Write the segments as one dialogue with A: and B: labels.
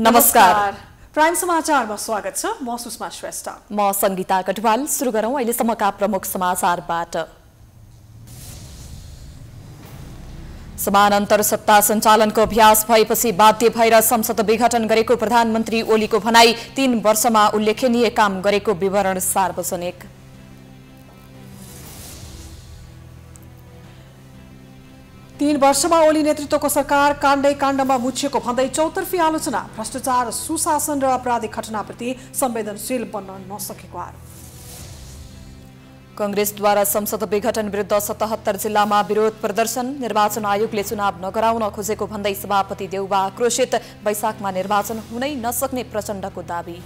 A: नमस्कार।
B: प्राइम समाचारमा स्वागत छ। म सुषमा श्रेष्ठ।
A: म सङ्गीता कटवाल। सुरु गरौँ अहिलेसम्मका प्रमुख समाचारबाट। समानान्तर सत्ता सञ्चालनको अभ्यास भएपछि बाध्य भएर संसद विघटन गरेको प्रधानमन्त्री ओलीको भनाई तीन वर्षमा उल्लेखनीय काम गरेको विवरण सार्वजनिक।
B: तीन वर्षमा ओली नेतृत्वको सरकार काण्डै काण्डमा मुछिएको भन्दै चौतर्फी आलोचना भ्रष्टाचार सुशासन र आपराधिक घटनाप्रति संवेदनशील बन्न नसकेको आरोप।
A: कंग्रेसद्वारा संसद विघटन विरुद्ध सतहत्तर जिल्लामा विरोध प्रदर्शन निर्वाचन आयोगले चुनाव नगराउन खोजेको भन्दै सभापति देउबा आक्रोशित वैशाखमा निर्वाचन हुनै नसक्ने प्रचण्डको दावी।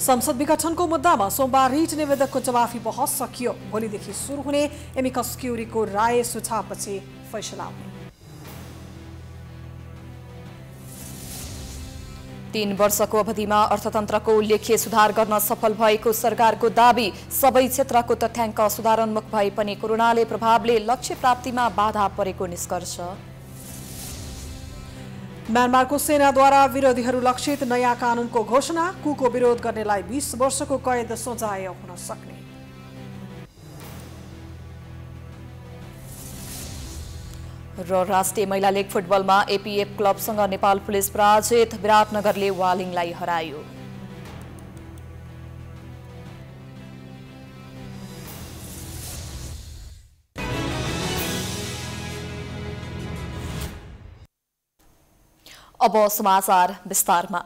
B: संसद विघटनको मुद्दामा सोमबार रिट निवेदकको जवाफी बहस सकियो। भोलिदेखि सुरु हुने एमिकस क्युरीको राय सुझावपछि फैसला। हुने
A: तीन वर्षको अवधिमा अर्थतन्त्रको उल्लेख्य सुधार गर्न सफल भएको सरकारको दावी सबै क्षेत्रको तथ्याङ्क सुधारोन्मुख भए पनि कोरोनाले प्रभावले लक्ष्य प्राप्तिमा बाधा परेको निष्कर्ष।
B: म्यानमारको सेनाद्वारा विरोधीहरू लक्षित नयाँ कानुनको घोषणा कुको विरोध गर्नेलाई बीस वर्षको कैद सजाय हुन सक्ने।
A: र राष्ट्रिय महिला लिग फुटबलमा एपिएफ क्लबसँग नेपाल पुलिस पराजित विराटनगरले वालिङलाई हरायो। अब समाचार विस्तारमा।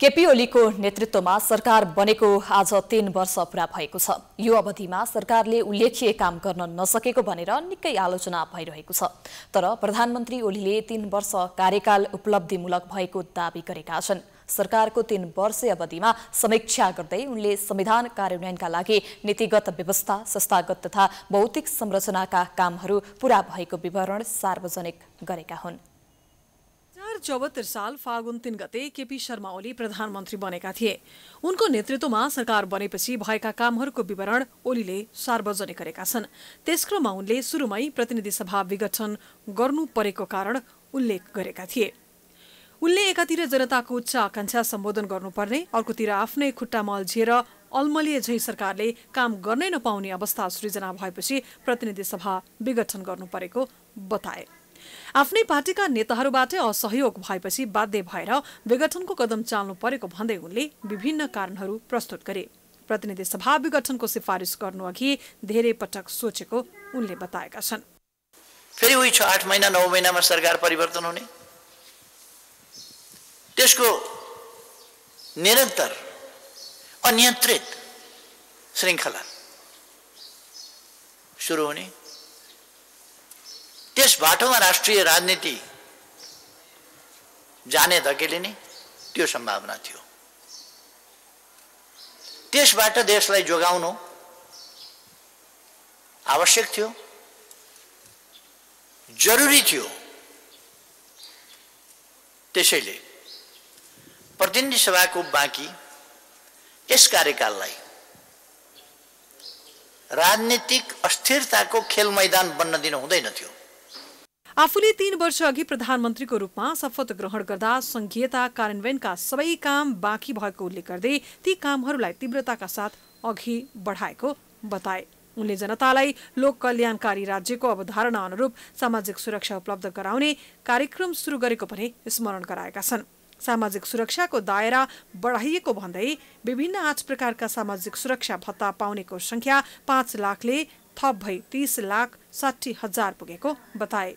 A: केपी ओलीको नेतृत्वमा सरकार बनेको आज तीन वर्ष पूरा भएको छ। यो अवधिमा सरकारले उल्लेख्य काम गर्न नसकेको भनेर निकै आलोचना भइरहेको छ। तर प्रधानमन्त्री ओलीले तीन वर्ष कार्यकाल उपलब्धिमूलक भएको दावी गरेका छन्। सरकारको तीन वर्ष अवधिमा समीक्षा गर्दै उनले संविधान कार्यान्वयनका लागि नीतिगत व्यवस्था संस्थागत तथा भौतिक संरचनाका कामहरू पूरा भएको विवरण सार्वजनिक गरेका हुन्।
B: हजार चौहत्तर साल फागुन तीन गते केपी शर्मा ओली प्रधानमन्त्री बनेका थिए। उनको नेतृत्वमा सरकार बनेपछि भएका कामहरूको विवरण ओलीले सार्वजनिक गरेका छन्। त्यसक्रममा उनले सुरुमै प्रतिनिधि सभा विघटन गर्नु परेको कारण उल्लेख गरेका थिए। उनले एकातिर जनताको उच्च आकांक्षा सम्बोधन गर्नुपर्ने अर्कोतिर आफ्नै खुट्टामा अल्झिएर अल्मलिए झै सरकारले काम गर्नै नपाउने अवस्था सृजना भएपछि प्रतिनिधि सभा विघटन गर्नु परेको बताए। आफ्नै पार्टीका नेताहरूबाटै असहयोग भएपछि बाध्य भएर विघटनको कदम चाल्नु परेको भन्दै उनले विभिन्न कारणहरू प्रस्तुत गरे। प्रतिनिधि सभा विघटनको सिफारिस गर्नु अघि धेरै पटक सोचेको उनले बताएका छन्।
C: फेरि उही छ आठ महिना नौ महिनामा सरकार परिवर्तन हुने। त्यसको निरन्तर अनियन्त्रित श्रृङ्खला सुरु हुने। त्यस बाटोमा राष्ट्रिय राजनीति जाने धकेलिने त्यो सम्भावना थियो। त्यसबाट देशलाई जोगाउनु आवश्यक थियो जरुरी थियो। त्यसैले प्रतिनिधि सभाको बाँकी यस कार्यकाललाई राजनीतिक अस्थिरताको खेल मैदान बन्न दिनु हुँदैन थियो।
B: आफूले तीन वर्ष अघि प्रधानमन्त्रीको रूपमा शपथ ग्रहण गर्दा संघीयता कार्यान्वयनका सबै काम बाँकी भएको उल्लेख गर्दै ती कामहरूलाई तीव्रताका साथ अघि बढाएको बताए। उनले जनतालाई लोक कल्याणकारी राज्यको अवधारणा अनुरूप सामाजिक सुरक्षा उपलब्ध गराउने कार्यक्रम सुरु गरेको पनि स्मरण गराएका छन्। सामाजिक सुरक्षाको दायरा बढाइएको भन्दै विभिन्न आठ प्रकारका सामाजिक सुरक्षा भत्ता पाउनेको संख्या पाँच लाखले थप भई तीस लाख साठी हजार पुगेको बताए।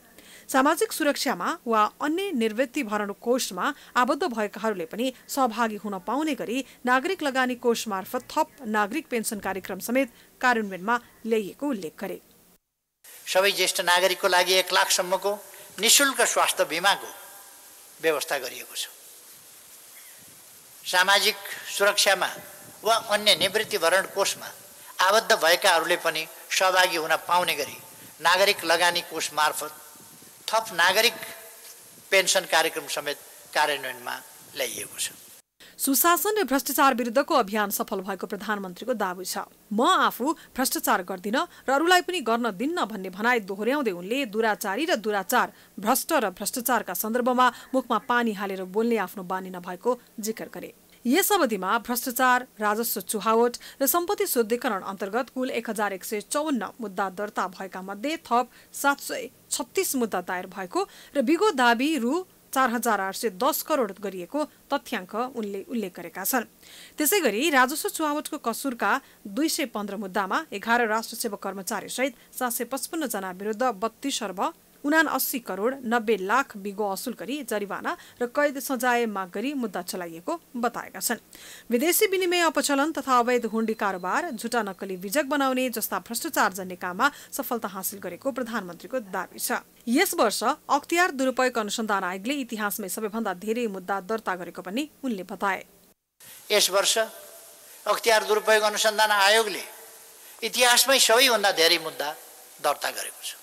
B: सामाजिक सुरक्षामा वा अन्य निवृत्ति भरण कोषमा आबद्ध भएकाहरूले पनि सहभागी हुन पाउने गरी नागरिक लगानी कोष मार्फत थप नागरिक पेन्सन कार्यक्रम समेत कार्यान्वयनमा ल्याइएको उल्लेख गरे।
C: सबै ज्येष्ठ नागरिकको लागि एक लाखसम्मको निशुल्क स्वास्थ्य बिमाको व्यवस्था गरिएको छ। सामाजिक सुरक्षामा वा अन्य निवृत्ति भरण कोषमा आबद्ध भएकाहरूले पनि सहभागी हुन पाउने गरी नागरिक लगानी कोष मार्फत थप नागरिक पेन्सन कार्यक्रम समेत कार्यान्वयनमा ल्याइएको छ।
B: सुशासन र भ्रष्टाचार विरुद्धको अभियान सफल भएको प्रधानमन्त्रीको दावी छ। म आफू भ्रष्टाचार गर्दिन र अरूलाई पनि गर्न दिन्न भन्ने भनाइ दोहोर्याउँदै उनले दुराचारी र दुराचार भ्रष्ट र भ्रष्टाचारका सन्दर्भमा मुखमा पानी हालेर बोल्ने आफ्नो बानी नभएको जिकर गरे। यस अवधिमा भ्रष्टाचार राजस्व चुहावट र सम्पत्ति शुद्धिकरण अन्तर्गत कुल एक हजार एक सय चौवन्न मुद्दा दर्ता भएका मध्ये थप सात सय छत्तिस मुद्दा दायर भएको र बिगो दावी रु चार हजार आठ सय दस करोड गरिएको तथ्याङ्क उनले उल्लेख गरेका छन्। त्यसै गरी राजस्व चुहावटको कसुरका दुई सय पन्ध्र मुद्दामा एघार राष्ट्र सेवक कर्मचारीसहित सात सय पचपन्न जना विरुद्ध बत्तीस अर्ब उना अस्सी करोड नब्बे लाख बिगो असुल गरी जरिवाना र कैद सजाय माग गरी मुद्दा चलाइएको बताएका छन्। विदेशी विनिमय अपचलन तथा अवैध हुण्डी कारोबार झुटा नक्कली विजक बनाउने जस्ता भ्रष्टाचार जन्य काममा सफलता हासिल गरेको प्रधानमन्त्रीको दावी छ। यस वर्ष अख्तियार दुरूपयोग अनुसन्धान आयोगले इतिहासमै सबैभन्दा धेरै मुद्दा दर्ता गरेको पनि उनले बताए।
C: यस वर्ष अख्तियार दुरुपयोग अनुसन्धान आयोगले इतिहासमै सबैभन्दा धेरै मुद्दा दर्ता गरेको छ।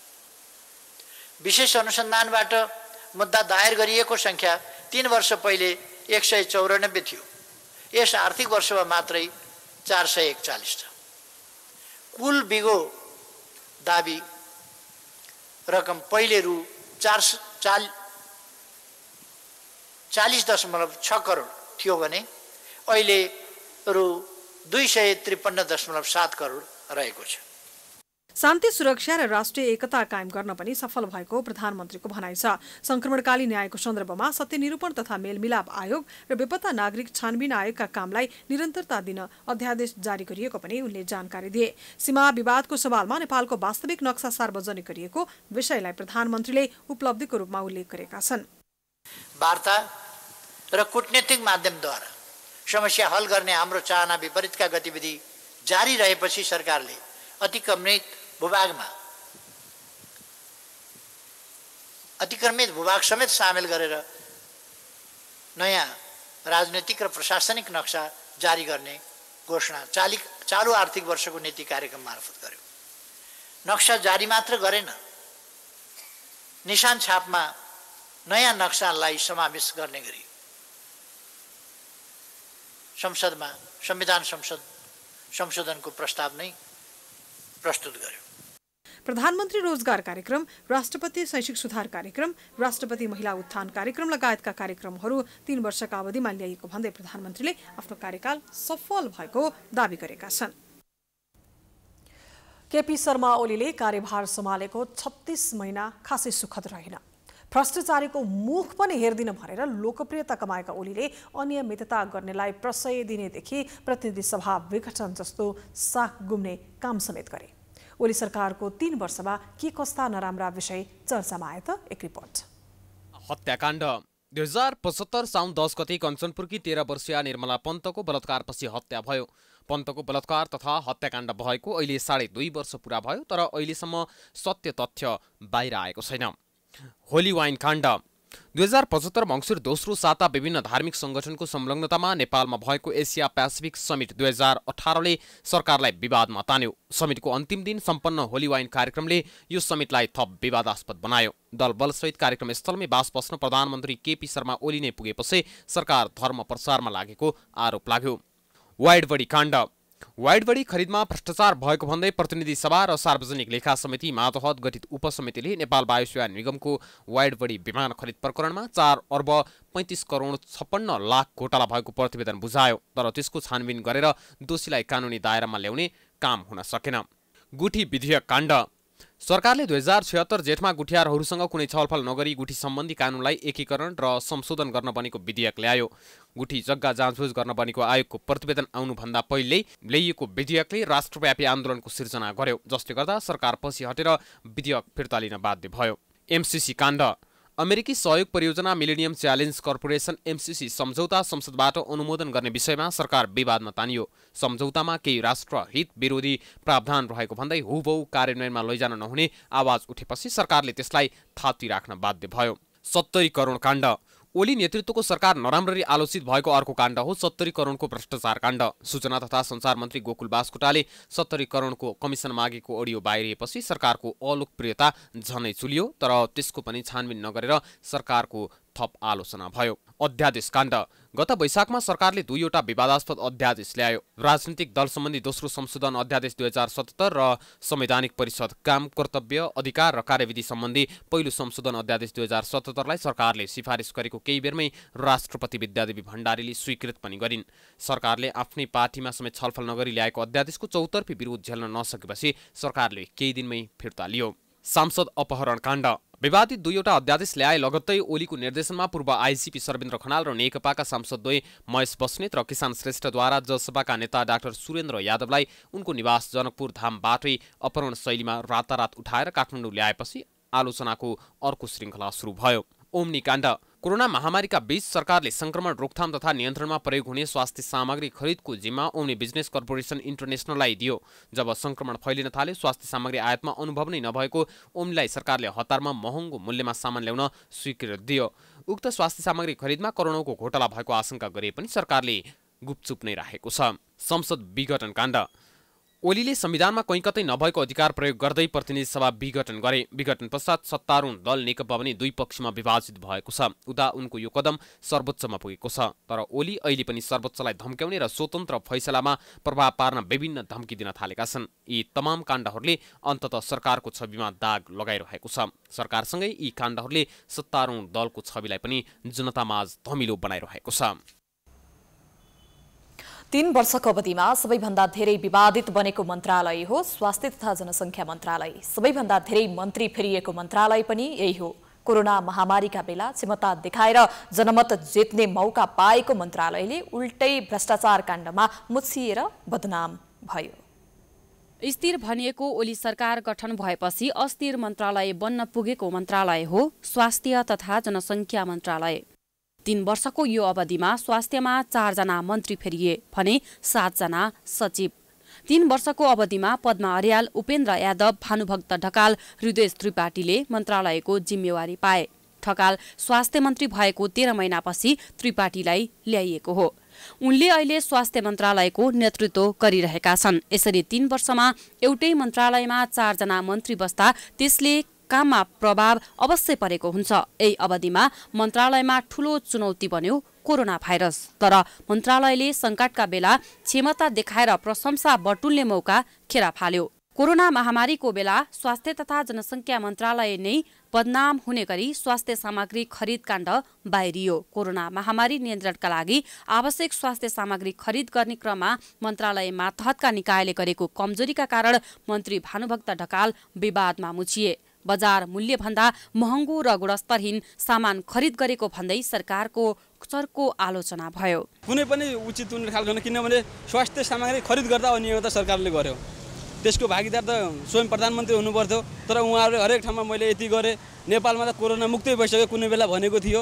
C: विशेष अनुसन्धानबाट मुद्दा दायर गरिएको सङ्ख्या तिन वर्ष पहिले एक सय चौरानब्बे थियो। यस आर्थिक वर्षमा मात्रै चार सय एकचालिस छ। कुल बिगो दाबी रकम पहिले रु चार चाल चालिस दशमलव छ करोड थियो भने अहिले रु दुई सय त्रिपन्न दशमलव सात करोड रहेको छ।
B: शान्ति सुरक्षा र राष्ट्रिय एकता कायम गर्न पनि सफल भएको प्रधानमन्त्रीको भनाइ छ। संक्रमणकालीन न्यायको सन्दर्भमा सत्य निरूपण तथा मेलमिलाप आयोग र बेपत्ता नागरिक छानबिन आयोगका कामलाई निरन्तरता दिन अध्यादेश जारी गरिएको पनि उनले जानकारी दिए। सीमा विवादको सवालमा नेपालको वास्तविक नक्सा सार्वजनिक गरिएको विषयलाई प्रधानमन्त्रीले उपलब्धिको रूपमा उल्लेख गरेका छन्।
C: वार्ता र कूटनीतिक माध्यमद्वारा समस्या हल गर्ने हाम्रो चाहना विपरीतका गतिविधि जारी रहेपछि सरकारले अतिक्रमित भूभागमा। अतिक्रमित भूभाग समेत सामेल गरेर नयाँ राजनैतिक र प्रशासनिक नक्सा जारी गर्ने घोषणा चालि चालु आर्थिक वर्षको नीति कार्यक्रम मार्फत गर्यो। नक्सा जारी मात्र गरेन। निशान छापमा नयाँ नक्सालाई समावेश गर्ने गरी संसदमा संविधान संसद संशोधनको प्रस्ताव नै प्रस्तुत गर्यो।
B: प्रधानमन्त्री रोजगार कार्यक्रम राष्ट्रपति शैक्षिक सुधार कार्यक्रम राष्ट्रपति महिला उत्थान कार्यक्रम लगायतका कार्यक्रमहरू तीन वर्षका अवधिमा ल्याइएको भन्दै प्रधानमन्त्रीले आफ्नो कार्यकाल सफल भएको दावी गरेका छन्। केपी शर्मा ओलीले कार्यभार सम्हालेको छत्तिस महिना खासै सुखद रहेन। भ्रष्टाचारीको मुख पनि हेर्दिन भनेर लोकप्रियता कमाएका ओलीले अनियमितता गर्नेलाई प्रशय दिनेदेखि प्रतिनिधि सभा विघटन जस्तो साख गुम्ने काम समेत गरे। ओली सरकारको तीन वर्षमा के कस्ता नराम्रा विषय चर्चामा आए त एक रिपोर्ट
D: हत्याकाण्ड। दुई हजार पचहत्तर साउन दस गते कञ्चनपुरकी तेह्र वर्षीय निर्मला पन्तको बलात्कारपछि हत्या भयो। पन्तको बलात्कार तथा हत्याकाण्ड भएको अहिले साढे दुई वर्ष पुरा भयो तर अहिलेसम्म सत्य तथ्य बाहिर आएको छैन। होली वाइन काण्ड। दुई हजार पचहत्तर मङ्सिर दोस्रो साता विभिन्न धार्मिक सङ्गठनको संलग्नतामा नेपालमा भएको एसिया पेसिफिक समिट दुई हजार अठारले सरकारलाई विवादमा तान्यो। समिटको अन्तिम दिन सम्पन्न होली वाइन कार्यक्रमले यो समिटलाई थप विवादास्पद बनायो। दल बलसहित कार्यक्रम स्थलमै बास बस्न प्रधानमन्त्री केपी शर्मा ओली नै पुगेपछि सरकार धर्म प्रचारमा लागेको आरोप लाग्यो। वाइडबडी काण्ड वाइडबडी खरिदमा भ्रष्टाचार भएको भन्दै प्रतिनिधि सभा र सार्वजनिक लेखा समिति मातहत गठित उपसमितिले नेपाल वायुसेवा निगमको वाइडबडी विमान खरिद प्रकरणमा चार अर्ब पैँतिस करोड छप्पन्न लाख घोटाला भएको प्रतिवेदन बुझायो तर त्यसको छानबिन गरेर दोषीलाई कानुनी दायरामा ल्याउने काम हुन सकेन। गुठी विधेयक काण्ड। सरकारले दुई हजार छिहत्तर जेठमा गुठियारहरूसँग कुनै छलफल नगरी गुठी सम्बन्धी कानुनलाई एकीकरण र संशोधन गर्न बनेको विधेयक ल्यायो। गुठी जग्गा जाँचबुझ गर्न बनेको आयोगको प्रतिवेदन आउनुभन्दा पहिल्यै ल्याइएको विधेयकले राष्ट्रव्यापी आन्दोलनको सिर्जना गर्यो जसले गर्दा सरकार पछि हटेर विधेयक फिर्ता लिन बाध्य भयो। एमसिसी काण्ड। अमेरिकी सहयोग परियोजना मिलेनियम च्यालेन्ज कर्पोरेसन एमसिसी सम्झौता संसदबाट अनुमोदन गर्ने विषयमा सरकार विवादमा तानियो। सम्झौतामा केही राष्ट्र हित विरोधी प्रावधान रहेको भन्दै हुबहु कार्यान्वयनमा लैजान नहुने आवाज उठेपछि सरकारले त्यसलाई थाती राख्न बाध्य भयो। सत्तरी करोड काण्ड। ओली नेतृत्वको सरकार नराम्ररी आलोचित भएको अर्को काण्ड हो सत्तरी करोडको भ्रष्टाचार काण्ड। सूचना तथा सञ्चार मन्त्री गोकुल बास्कोटाले सत्तरी करोडको कमिसन मागेको अडियो बाहिरिएपछि सरकारको अलोकप्रियता झनै चुलियो तर त्यसको पनि छानबिन नगरेर सरकारको थप आलोचना भयो। अध्यादेश काण्ड। गत वैशाखमा सरकारले दुईवटा विवादास्पद अध्यादेश ल्यायो। राजनीतिक दल सम्बन्धी दोस्रो संशोधन अध्यादेश दुई हजार सतहत्तर र संवैधानिक परिषद काम कर्तव्य अधिकार र कार्यविधि सम्बन्धी पहिलो संशोधन अध्यादेश दुई हजार सतहत्तरलाई सरकारले सिफारिस गरेको केही बेरमै राष्ट्रपति विद्यादेवी भण्डारीले स्वीकृत पनि गरिन्। सरकारले आफ्नै पार्टीमा समेत छलफल नगरी ल्याएको अध्यादेशको चौतर्फी विरोध झेल्न नसकेपछि सरकारले केही दिनमै फिर्ता लियो। सांसद अपहरण काण्ड। विवादित दुईवटा अध्यादेश ल्याए लगत्तै ओलीको निर्देशनमा पूर्व आइजिपी सर्वेन्द्र खनाल र नेकपाका सांसदद्वय महेश बस्नेत र किसान श्रेष्ठद्वारा जसपाका नेता डाक्टर सुरेन्द्र यादवलाई उनको निवास जनकपुर धामबाटै अपहरण शैलीमा रातारात उठाएर काठमाडौँ ल्याएपछि आलोचनाको अर्को श्रृङ्खला सुरु भयो। ओम्नी काण्ड। कोरोना महामारीका बीच सरकारले संक्रमण रोकथाम तथा नियन्त्रणमा प्रयोग हुने स्वास्थ्य सामग्री खरिदको जिम्मा ओम्नी बिजनेस कर्पोरेसन इन्टरनेसनललाई दियो। जब संक्रमण फैलिन थाल्यो स्वास्थ्य सामग्री आयातमा अनुभव नै नभएको ओम्नीलाई सरकारले हतारमा महँगो मूल्यमा सामान ल्याउन स्वीकृति दियो। उक्त स्वास्थ्य सामग्री खरिदमा करोडौँको घोटाला भएको आशंका गरे पनि सरकारले गुपचुप नै राखेको छ। संसद विघटन काण्ड। ओलीले संविधानमा कहीँ कतै नभएको अधिकार प्रयोग गर्दै प्रतिनिधि सभा विघटन गरे। विघटन पश्चात सत्तारूढ दल नेकपा पनि दुई पक्षमा विभाजित भएको छ। उता उनको यो कदम सर्वोच्चमा पुगेको छ। तर ओली अहिले पनि सर्वोच्चलाई धम्क्याउने र स्वतन्त्र फैसलामा प्रभाव पार्न विभिन्न धम्की दिन थालेका छन्। यी तमाम काण्डहरूले अन्तत सरकारको छविमा दाग लगाइरहेको छ। सरकारसँगै यी काण्डहरूले सत्तारूढ दलको छविलाई पनि जनतामाझ धमिलो बनाइरहेको छ।
A: तीन वर्षको अवधिमा सबैभन्दा धेरै विवादित बनेको मन्त्रालय हो स्वास्थ्य तथा जनसङ्ख्या मन्त्रालय। सबैभन्दा धेरै मन्त्री फेरिएको मन्त्रालय पनि यही हो। कोरोना महामारीका बेला क्षमता देखाएर जनमत जित्ने मौका पाएको मन्त्रालयले उल्टै भ्रष्टाचार काण्डमा मुछिएर बदनाम भयो।
E: स्थिर भनिएको ओली सरकार गठन भएपछि अस्थिर मन्त्रालय बन्न पुगेको मन्त्रालय हो स्वास्थ्य तथा जनसङ्ख्या मन्त्रालय। तीन वर्षको यो अवधिमा स्वास्थ्यमा चारजना मन्त्री फेरिए भने सातजना सचिव। तीन वर्षको अवधिमा पद्मा अर्याल उपेन्द्र यादव भानुभक्त ढकाल हृदय त्रिपाठीले मन्त्रालयको जिम्मेवारी पाए। ढकाल स्वास्थ्य मन्त्री भएको तेह्र महिनापछि त्रिपाठीलाई ल्याइएको हो। उनले अहिले स्वास्थ्य मन्त्रालयको नेतृत्व गरिरहेका छन्। यसरी तीन वर्षमा एउटै मन्त्रालयमा चारजना मन्त्री बस्दा त्यसले काममा प्रभाव अवश्य परेको हुन्छ। यही अवधिमा मन्त्रालयमा ठूलो चुनौती बन्यो कोरोना भाइरस। तर मन्त्रालयले सङ्कटका बेला क्षमता देखाएर प्रशंसा बटुल्ने मौका खेरा फाल्यो। कोरोना महामारीको बेला स्वास्थ्य तथा जनसङ्ख्या मन्त्रालय नै बदनाम हुने गरी स्वास्थ्य सामग्री खरिद काण्ड बाहिरियो। कोरोना महामारी नियन्त्रणका लागि आवश्यक स्वास्थ्य सामग्री खरिद गर्ने क्रममा मन्त्रालय मातहतका निकायले गरेको कमजोरीका कारण मन्त्री भानुभक्त ढकाल विवादमा मुछिए। बजार मूल्यभन्दा महँगो र गुणस्तरहीन सामान खरिद गरेको भन्दै सरकारको चर्को आलोचना भयो।
F: कुनै पनि उचित हुने खालको किनभने स्वास्थ्य सामग्री खरिद गर्दा अनियमितता सरकारले गर्यो। त्यसको भागीदार त स्वयं प्रधानमन्त्री हुनुपर्थ्यो तर उहाँहरूले हरेक ठाउँमा मैले यति गरेँ। नेपालमा त कोरोना मुक्तै भइसक्यो कुनै बेला भनेको थियो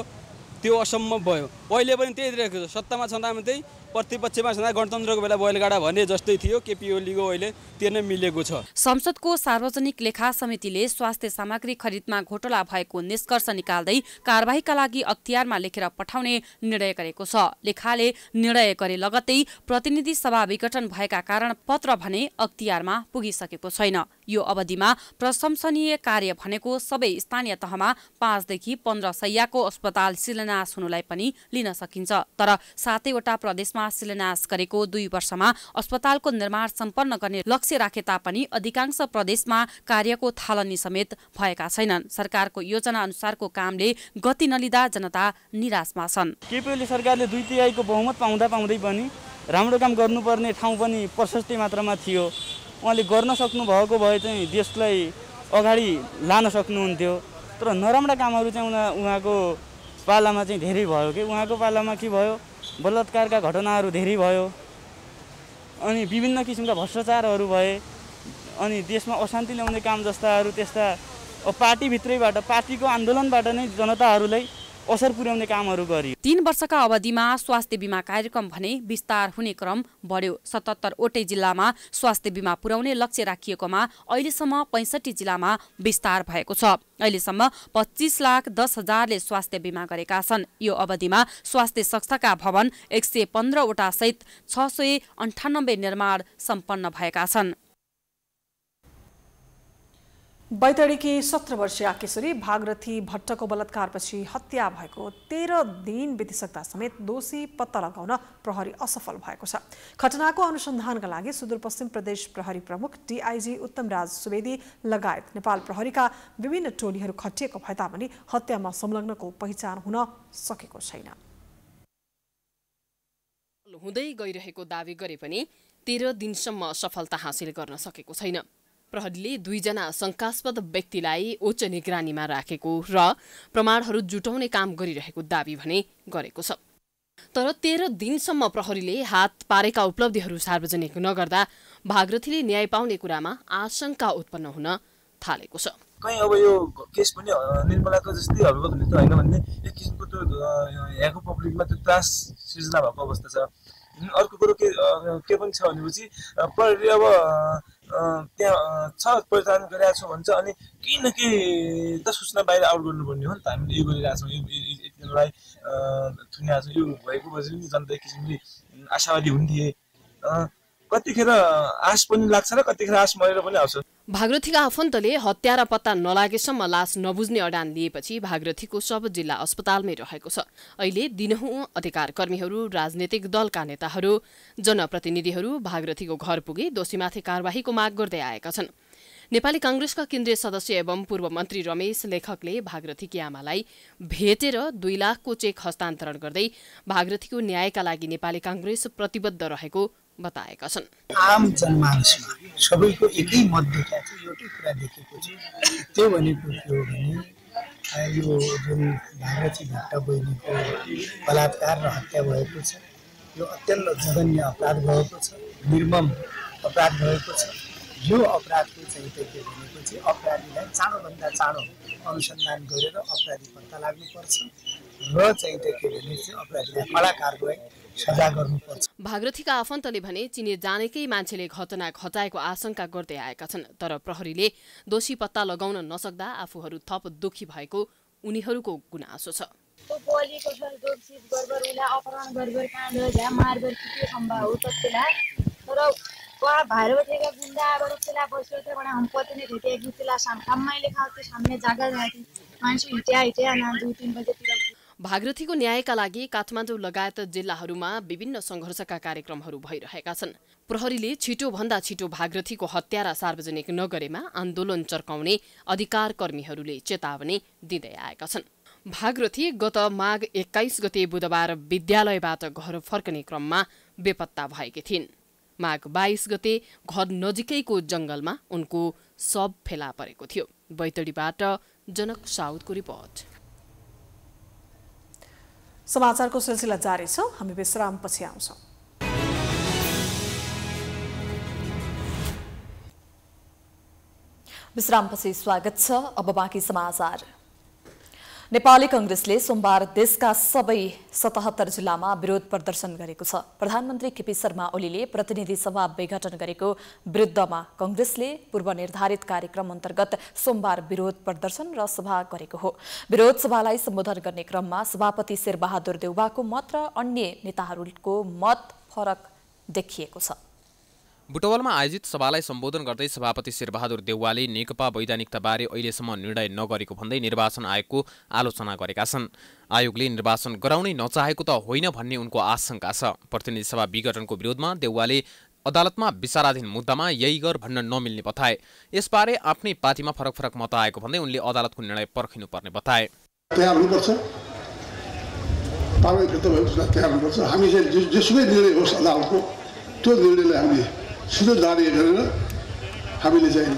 F: त्यो असम्भव भयो। अहिले पनि त्यही दिइरहेको छ। सत्तामा छँदामा त्यही प्रतिपक्षमा छँदा गणतन्त्रको बेला बैलगाडा भने जस्तै थियो। केपी ओलीको अहिले त्यो नै मिलेको छ।
E: संसदको सार्वजनिक लेखा समितिले स्वास्थ्य सामग्री खरिदमा घोटाला भएको निष्कर्ष निकाल्दै कारवाहीका लागि अख्तियारमा लेखेर पठाउने निर्णय गरेको छ। लेखाले निर्णय गरे लगत्तै प्रतिनिधि सभा विघटन भएका कारण पत्र भने अख्तियारमा पुगिसकेको छैन। यो अवधिमा प्रशंसनीय कार्य भनेको सबै स्थानीय तहमा पाँचदेखि पन्ध्र सयको अस्पताल शिलान्यास हुनुलाई पनि लिन सकिन्छ। तर सातैवटा प्रदेशमा शिलान्यास गरेको दुई वर्षमा अस्पतालको निर्माण सम्पन्न गर्ने लक्ष्य राखे तापनि अधिकांश प्रदेशमा कार्यको थालनी समेत भएका छैनन्। सरकारको योजना अनुसारको कामले गति नलिँदा जनता निराशमा छन्।
G: सरकारले दुई तिहाईको बहुमत पाउँदा पाउँदै पनि राम्रो काम गर्नुपर्ने ठाउँ पनि प्रशस्तै मात्रामा थियो। उहाँले गर्न सक्नुभएको भए चाहिँ देशलाई अगाडि लान सक्नुहुन्थ्यो। तर नराम्रा कामहरू चाहिँ उहाँ उहाँको पालामा चाहिँ धेरै भयो कि? उहाँको पालामा के भयो? बलात्कारका घटनाहरू धेरै भयो। अनि विभिन्न किसिमका भ्रष्टाचारहरू भए। अनि देशमा अशान्ति ल्याउने काम जस्ताहरू त्यस्ता पार्टीभित्रैबाट पार्टीको आन्दोलनबाट नै जनताहरूलाई असर पुर्याउने कामहरू गरियो।
E: तीन वर्षका अवधिमा स्वास्थ्य बिमा कार्यक्रम भने विस्तार हुने क्रम बढ्यो। सतहत्तरवटै जिल्लामा स्वास्थ्य बिमा पुर्याउने लक्ष्य राखिएकोमा अहिलेसम्म पैँसठी जिल्लामा विस्तार भएको छ। अहिलेसम्म पच्चिस लाख दस हजारले स्वास्थ्य बिमा गरेका छन्। यो अवधिमा स्वास्थ्य संस्थाका भवन एक सय पन्ध्रवटा सहित छ सय अन्ठानब्बे निर्माण सम्पन्न भएका छन्।
B: बैतडीकी सत्र वर्षीय किशोरी भागरथी भट्टको बलात्कारपछि हत्या भएको तेह्र दिन बितिसक्दा समेत दोषी पत्ता लगाउन प्रहरी असफल भएको छ। घटनाको अनुसन्धानका लागि सुदूरपश्चिम प्रदेश प्रहरी प्रमुख डिआइजी उत्तमराज सुवेदी लगायत नेपाल प्रहरीका विभिन्न टोलीहरू खटिएको भए तापनि हत्यामा संलग्नको पहिचान हुन सकेको छैन।
H: हुँदै गइरहेको दावी गरे पनि तेह्र दिनसम्म सफलता हासिल गर्न सकेको छैन। प्रहरीले दुईजना शङ्कास्पद व्यक्तिलाई उच्च निगरानीमा राखेको र प्रमाणहरू जुटाउने काम गरिरहेको दावी भने गरेको छ। तर तेह्र दिनसम्म प्रहरीले हात पारेका उपलब्धिहरू सार्वजनिक नगर्दा भागरथीले न्याय पाउने कुरामा आशंका उत्पन्न हुन थालेको छ।
I: कहीँ अब यो केस पनि निर्मलाको जस्तै हल्का हुने त होइन भन्ने एक किसिमको त्यो यहाँको पब्लिकमा त्यो त्रास सिर्जना भएको अवस्था छ। अर्को कुरो के के पनि छ भनेपछि प्रहरी अब त्यहाँ छ परिचालन गरिरहेको छौँ भन्छ अनि केही न केही त सूचना बाहिर आउट गर्नुपर्ने हो नि त। हामीले यो गरिरहेछौँ यतिजनालाई थुनिरहेको छौँ यो भएको भएपछि पनि जनता एक किसिमले आशावादी हुन्थे। कतिखेर आश पनि लाग्छ र कतिखेर आश मरेर पनि आउँछ।
H: भागरथीका आफन्तले हत्या र पत्ता नलागेसम्म लास नबुझ्ने अडान लिएपछि भागरथीको सब जिल्ला अस्पतालमै रहेको छ। अहिले दिनहुँ अधिकार कर्मीहरू राजनैतिक दलका नेताहरू जनप्रतिनिधिहरू भागरथीको घर पुगे दोषीमाथि कार्यवाहीको माग गर्दै आएका छन्। नेपाली काङ्ग्रेसका केन्द्रीय सदस्य एवं पूर्व मन्त्री रमेश लेखकले भागरथीकी आमालाई भेटेर दुई लाखको चेक हस्तान्तरण गर्दै भागरथीको न्यायका लागि नेपाली काङ्ग्रेस प्रतिबद्ध रहेको बताएका छन्।
J: आम जनमानसमा सबैको एकै मत छ एउटै कुरा देखेको छ। त्यो भनेको के हो भने यो जुन भागरथी भट्ट बहिनीको बलात्कार र हत्या भएको छ यो अत्यन्त जघन्य अपराध भएको छ निर्मम अपराध भएको छ। यो अपराधको चाहिँ के भनेको चाहिँ अपराधीलाई चाँडोभन्दा चाँडो अनुसन्धान गरेर अपराधी पत्ता लाग्नुपर्छ। र चाहिँ के भने चाहिँ अपराधीलाई कडा कारवाही सजा गर्नुपर्छ।
H: भागरथीका आफन्तले भने चिने जानेकै मान्छेले घटना घटाएको आशंका गर्दै आएका छन् तर प्रहरीले दोषी पत्ता लगाउन नसक्दा आफूहरू थप दुखी भएको उनीहरूको गुनासो छ।
K: बस्यो त्यहाँबाट भेटे साम सामने जागा मान्छे हिट्या हिट्या ना दुई तिन बजेतिर
H: भागरथीको न्यायका लागि काठमाडौँ लगायत जिल्लाहरूमा विभिन्न सङ्घर्षका कार्यक्रमहरू भइरहेका छन्। प्रहरीले छिटोभन्दा छिटो भागरथीको हत्यारा सार्वजनिक नगरेमा आन्दोलन चर्काउने अधिकार कर्मीहरूले चेतावनी दिँदै आएका छन्। भागरथी गत माघ एक्काइस गते बुधबार विद्यालयबाट घर फर्कने क्रममा बेपत्ता भएकी थिइन्। माघ बाइस गते घर नजिकैको जंगलमा उनको सब फेला परेको थियो। बैतडीबाट जनक साउदको रिपोर्ट।
B: समाचारको सिलसिला जारी छ। हामी विश्रामपछि आउँछौँ।
A: विश्रामपछि स्वागत छ। अब बाँकी समाचार। नेपाली कङ्ग्रेसले सोमबार देशका सबै सतहत्तर जिल्लामा विरोध प्रदर्शन गरेको छ। प्रधानमन्त्री केपी शर्मा ओलीले प्रतिनिधि सभा विघटन गरेको विरुद्धमा कङ्ग्रेसले पूर्व निर्धारित कार्यक्रम अन्तर्गत सोमबार विरोध प्रदर्शन र सभा गरेको हो। विरोध सभालाई सम्बोधन गर्ने क्रममा सभापति शेरबहादुर देउवाको मत र अन्य नेताहरूको मत फरक देखिएको छ।
D: बुटवलमा आयोजित सभालाई सम्बोधन गर्दै सभापति शेरबहादुर देउवाले नेकपा वैधानिकताबारे अहिलेसम्म निर्णय नगरेको भन्दै निर्वाचन आयोगको आलोचना गरेका छन्। आयोगले निर्वाचन गराउनै नचाहेको त होइन भन्ने उनको आशंका छ। प्रतिनिधि सभा विघटनको विरोधमा देउवाले अदालतमा विचाराधीन मुद्दामा यही गर भन्न नमिल्ने बताए। यसबारे आफ्नै पार्टीमा फरक फरक मत आएको भन्दै उनले अदालतको निर्णय पर्खिनुपर्ने बताए।
L: तयार हुनुपर्छ तयार हुनुपर्छ हामी चाहिँ जेसुकै निर्णय होस् अदालतको त्यो निर्णयलाई हामी सिधो जारी गरेर हामीले चाहिँ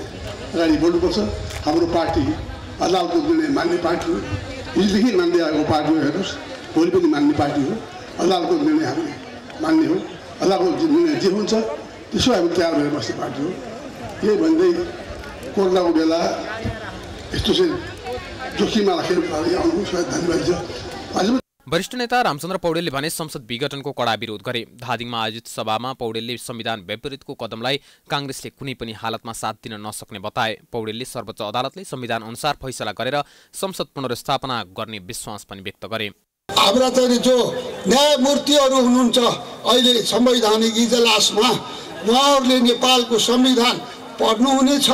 L: अगाडि बढ्नुपर्छ। हाम्रो पार्टी अदालतको निर्णय मान्ने पार्टी हो। हिजोदेखि मान्दै आएको पार्टी हो हेर्नुहोस्। भोलि पनि मान्ने पार्टी हो। अदालतको निर्णय हामीले मान्ने हो। अदालतको निर्णय जे हुन्छ त्यसो हामी तयार भएर बस्ने पार्टी हो। यही भन्दै कोरोनाको बेला यस्तो चाहिँ जोखिममा राखेर आउनु धन्यवाद छ
D: वरिष्ठ नेता रामचन्द्र पौडेलले भने संसद विघटनको कडा विरोध गरे। धादिङमा आयोजित सभामा पौडेलले संविधान विपरीतको कदमलाई काङ्ग्रेसले कुनै पनि हालतमा साथ दिन नसक्ने बताए। पौडेलले सर्वोच्च अदालतले संविधान अनुसार फैसला गरेर संसद पुनर्स्थापना गर्ने विश्वास पनि व्यक्त गरे।
L: हाम्रा चाहिँ जो न्यायमूर्तिहरू हुनुहुन्छ अहिले संवैधानिक इजलासमा उहाँहरूले नेपालको संविधान
M: पढ्नुहुनेछ